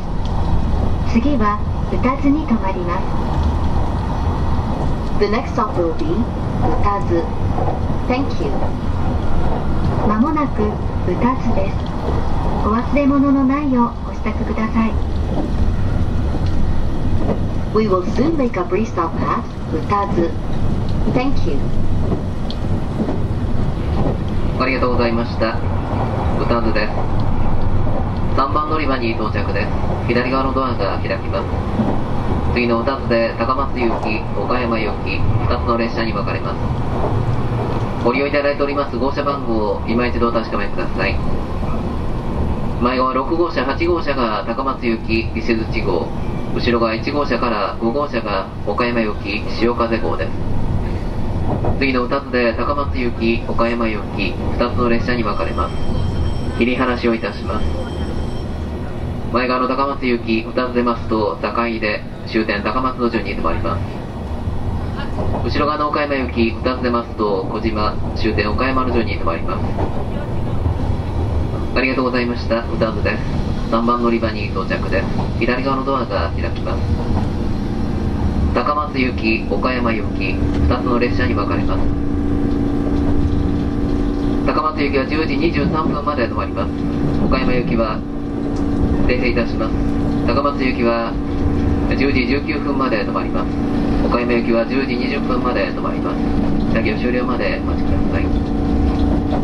次は歌津に止まります。The next stop will be 歌津 Thank you. まもなく歌津です。お忘れ物のないようご支度ください。We Thank you. ありがとうございました。歌津です。り場に到着です。左側のドアが開きます。次のウタズで高松行き、岡山行き、2つの列車に分かれます。ご利用いただいております号車番号を今一度お確かめください。前側6号車、8号車が高松行き、伊勢槌号。後ろが1号車から5号車が岡山行き、潮風号です。次の2つで高松行き、岡山行き、2つの列車に分かれます。切り離しをいたします。前側の高松行き、2つ出ますと、境で終点高松の順に停まります。後ろ側の岡山行き、2つ出ますと、小島、終点岡山の順に停まります。ありがとうございました。ウターズです。3番乗り場に到着です。左側のドアが開きます。高松行き、岡山行き、2つの列車に分かれます。高松行きは10時23分まで止まります。岡山行きは、停車いたします。高松行きは10時19分まで止まります。岡山行きは10時20分まで止まります作業終了までお待ちください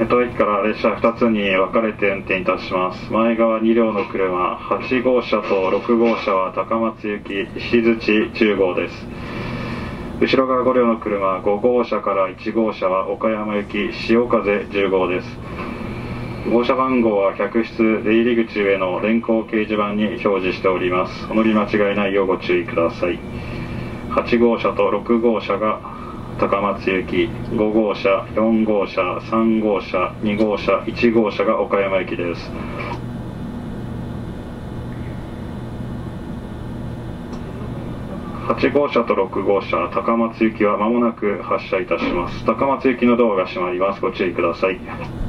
江戸駅から列車2つに分かれて運転いたします。前側2両の車8号車と6号車は高松行き石槌10号です。後ろ側5両の車5号車から1号車は岡山行き潮風10号です。号車番号は客室出入り口上の電光掲示板に表示しております。お乗り間違いないようご注意ください。8号車と6号車が高松行き5号車4号車3号車2号車1号車が岡山駅です。8号車と6号車高松行きはまもなく発車いたします。高松行きのドアが閉まります。ご注意ください。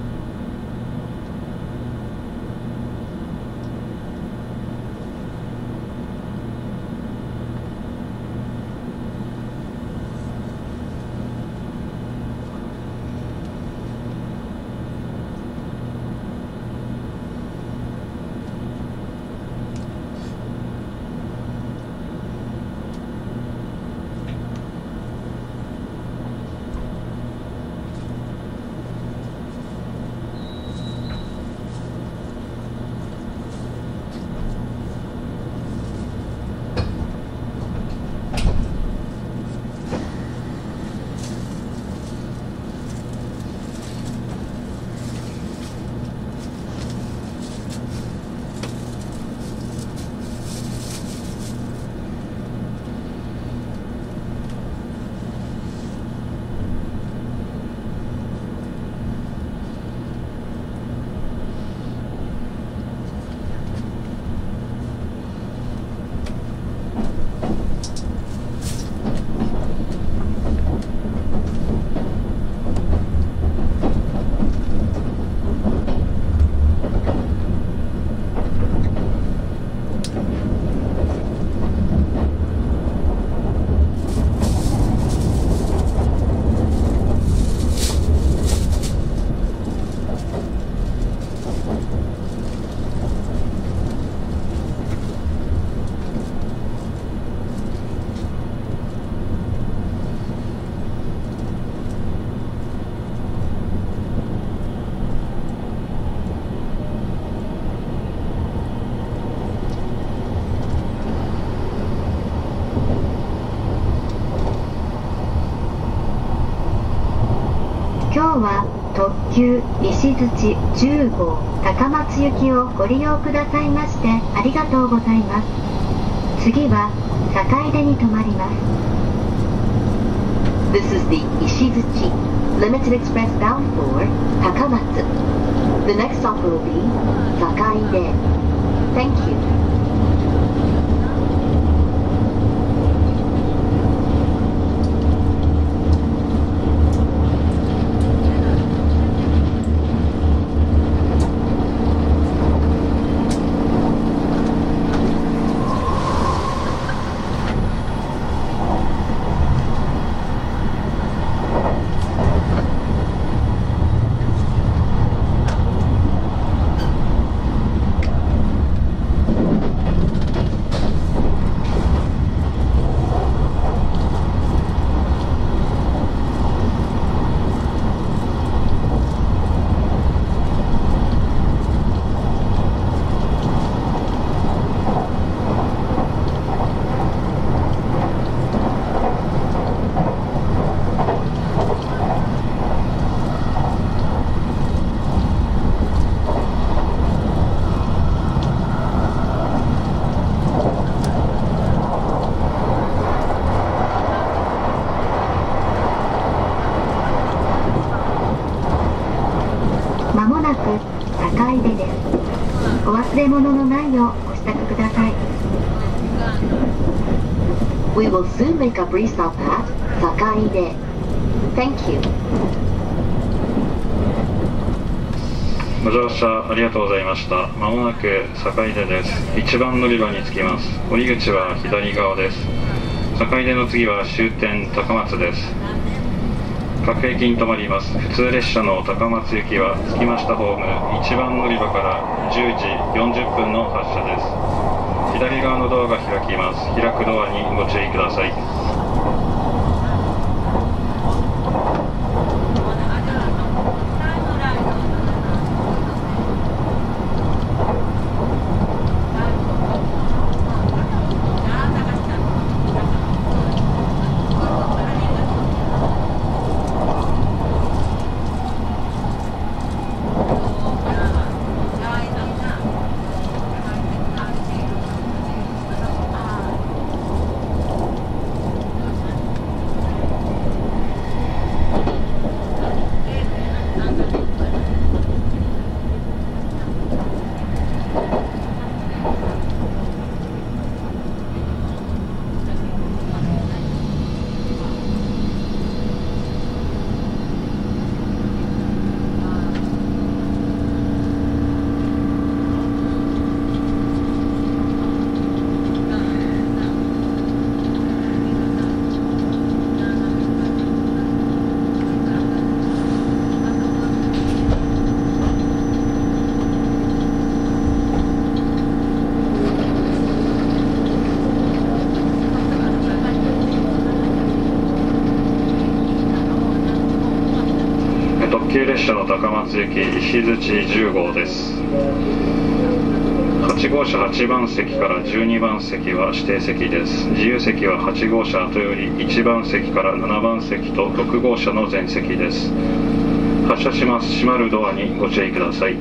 今日は特急石槌10号高松行きをご利用くださいましてありがとうございます次は坂出に停まります This is the Ishizuchi Limited Express bound for Takamatsu. The next stop will be Sakaide. Thank you.「We will soon make a brief stop at Sakaide. Thank you. ご乗車ありがとうございました。まもなく坂出です。一番乗り場に着きます。降り口は左側です。坂出の次は終点高松です。各駅に停まります。普通列車の高松行きは着きましたホーム一番乗り場から10時40分の発車です。左側のドアが開きます。開くドアにご注意ください。高松行き石槌10号です。8号車8番席から12番席は指定席です。自由席は8号車とより1番席から7番席と6号車の全席です。発車します。閉まるドアにご注意ください。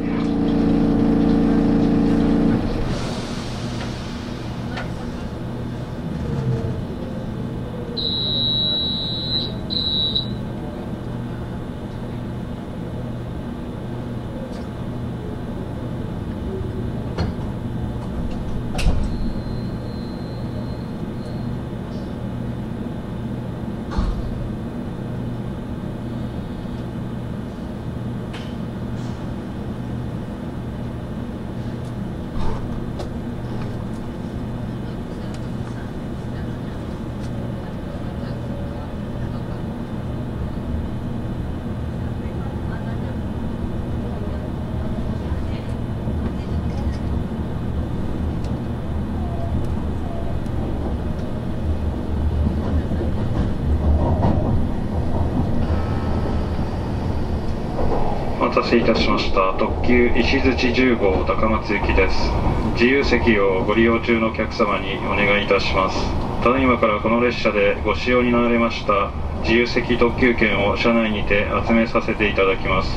お待たせいたしました。特急石槌10号高松行きです。自由席をご利用中のお客様にお願いいたします。ただいまからこの列車でご使用になられました。自由席特急券を車内にて集めさせていただきます。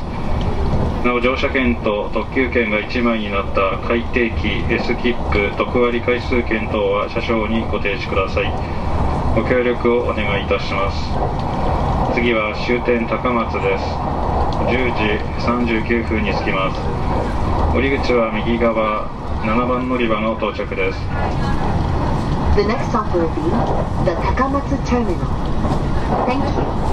なお乗車券と特急券が1枚になった改定期 S 切符特割回数券等は車掌にご提示ください。ご協力をお願いいたします。次は終点高松です。10時39分に着きます降り口は右側7番乗り場の到着です The next stop will be the Takamatsu Terminal. Thank you.「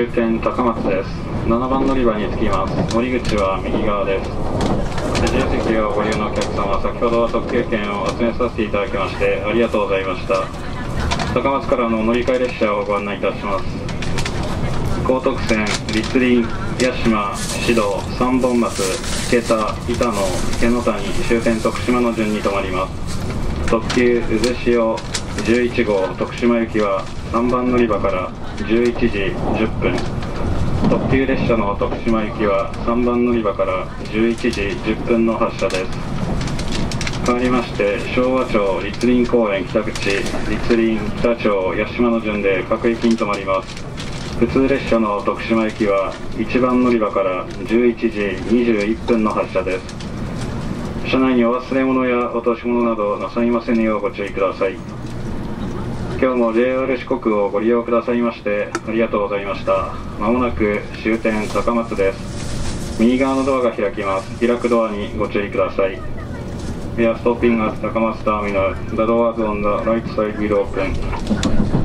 終点高松です。7番乗り場に着きます。乗り口は右側です。自由席をご利用のお客様。先ほどは特急券を集めさせていただきましてありがとうございました。高松からの乗り換え列車をご案内いたします。高徳線立林八島指導三本松池田板野池野谷終点徳島の順に停まります。特急渦潮11号徳島行きは3番乗り場から11時10分。特急列車の徳島行きは3番乗り場から11時10分の発車です。変わりまして昭和町立林公園北口立林北町八島の順で各駅に停まります。普通列車の徳島行きは1番乗り場から11時21分の発車です。車内にお忘れ物や落とし物などなさいませぬようご注意ください。今日も JR 四国をご利用くださいましてありがとうございましたまもなく終点高松です右側のドアが開きます開くドアにご注意ください We are stopping at 高松 terminal. The doors on the right side will open.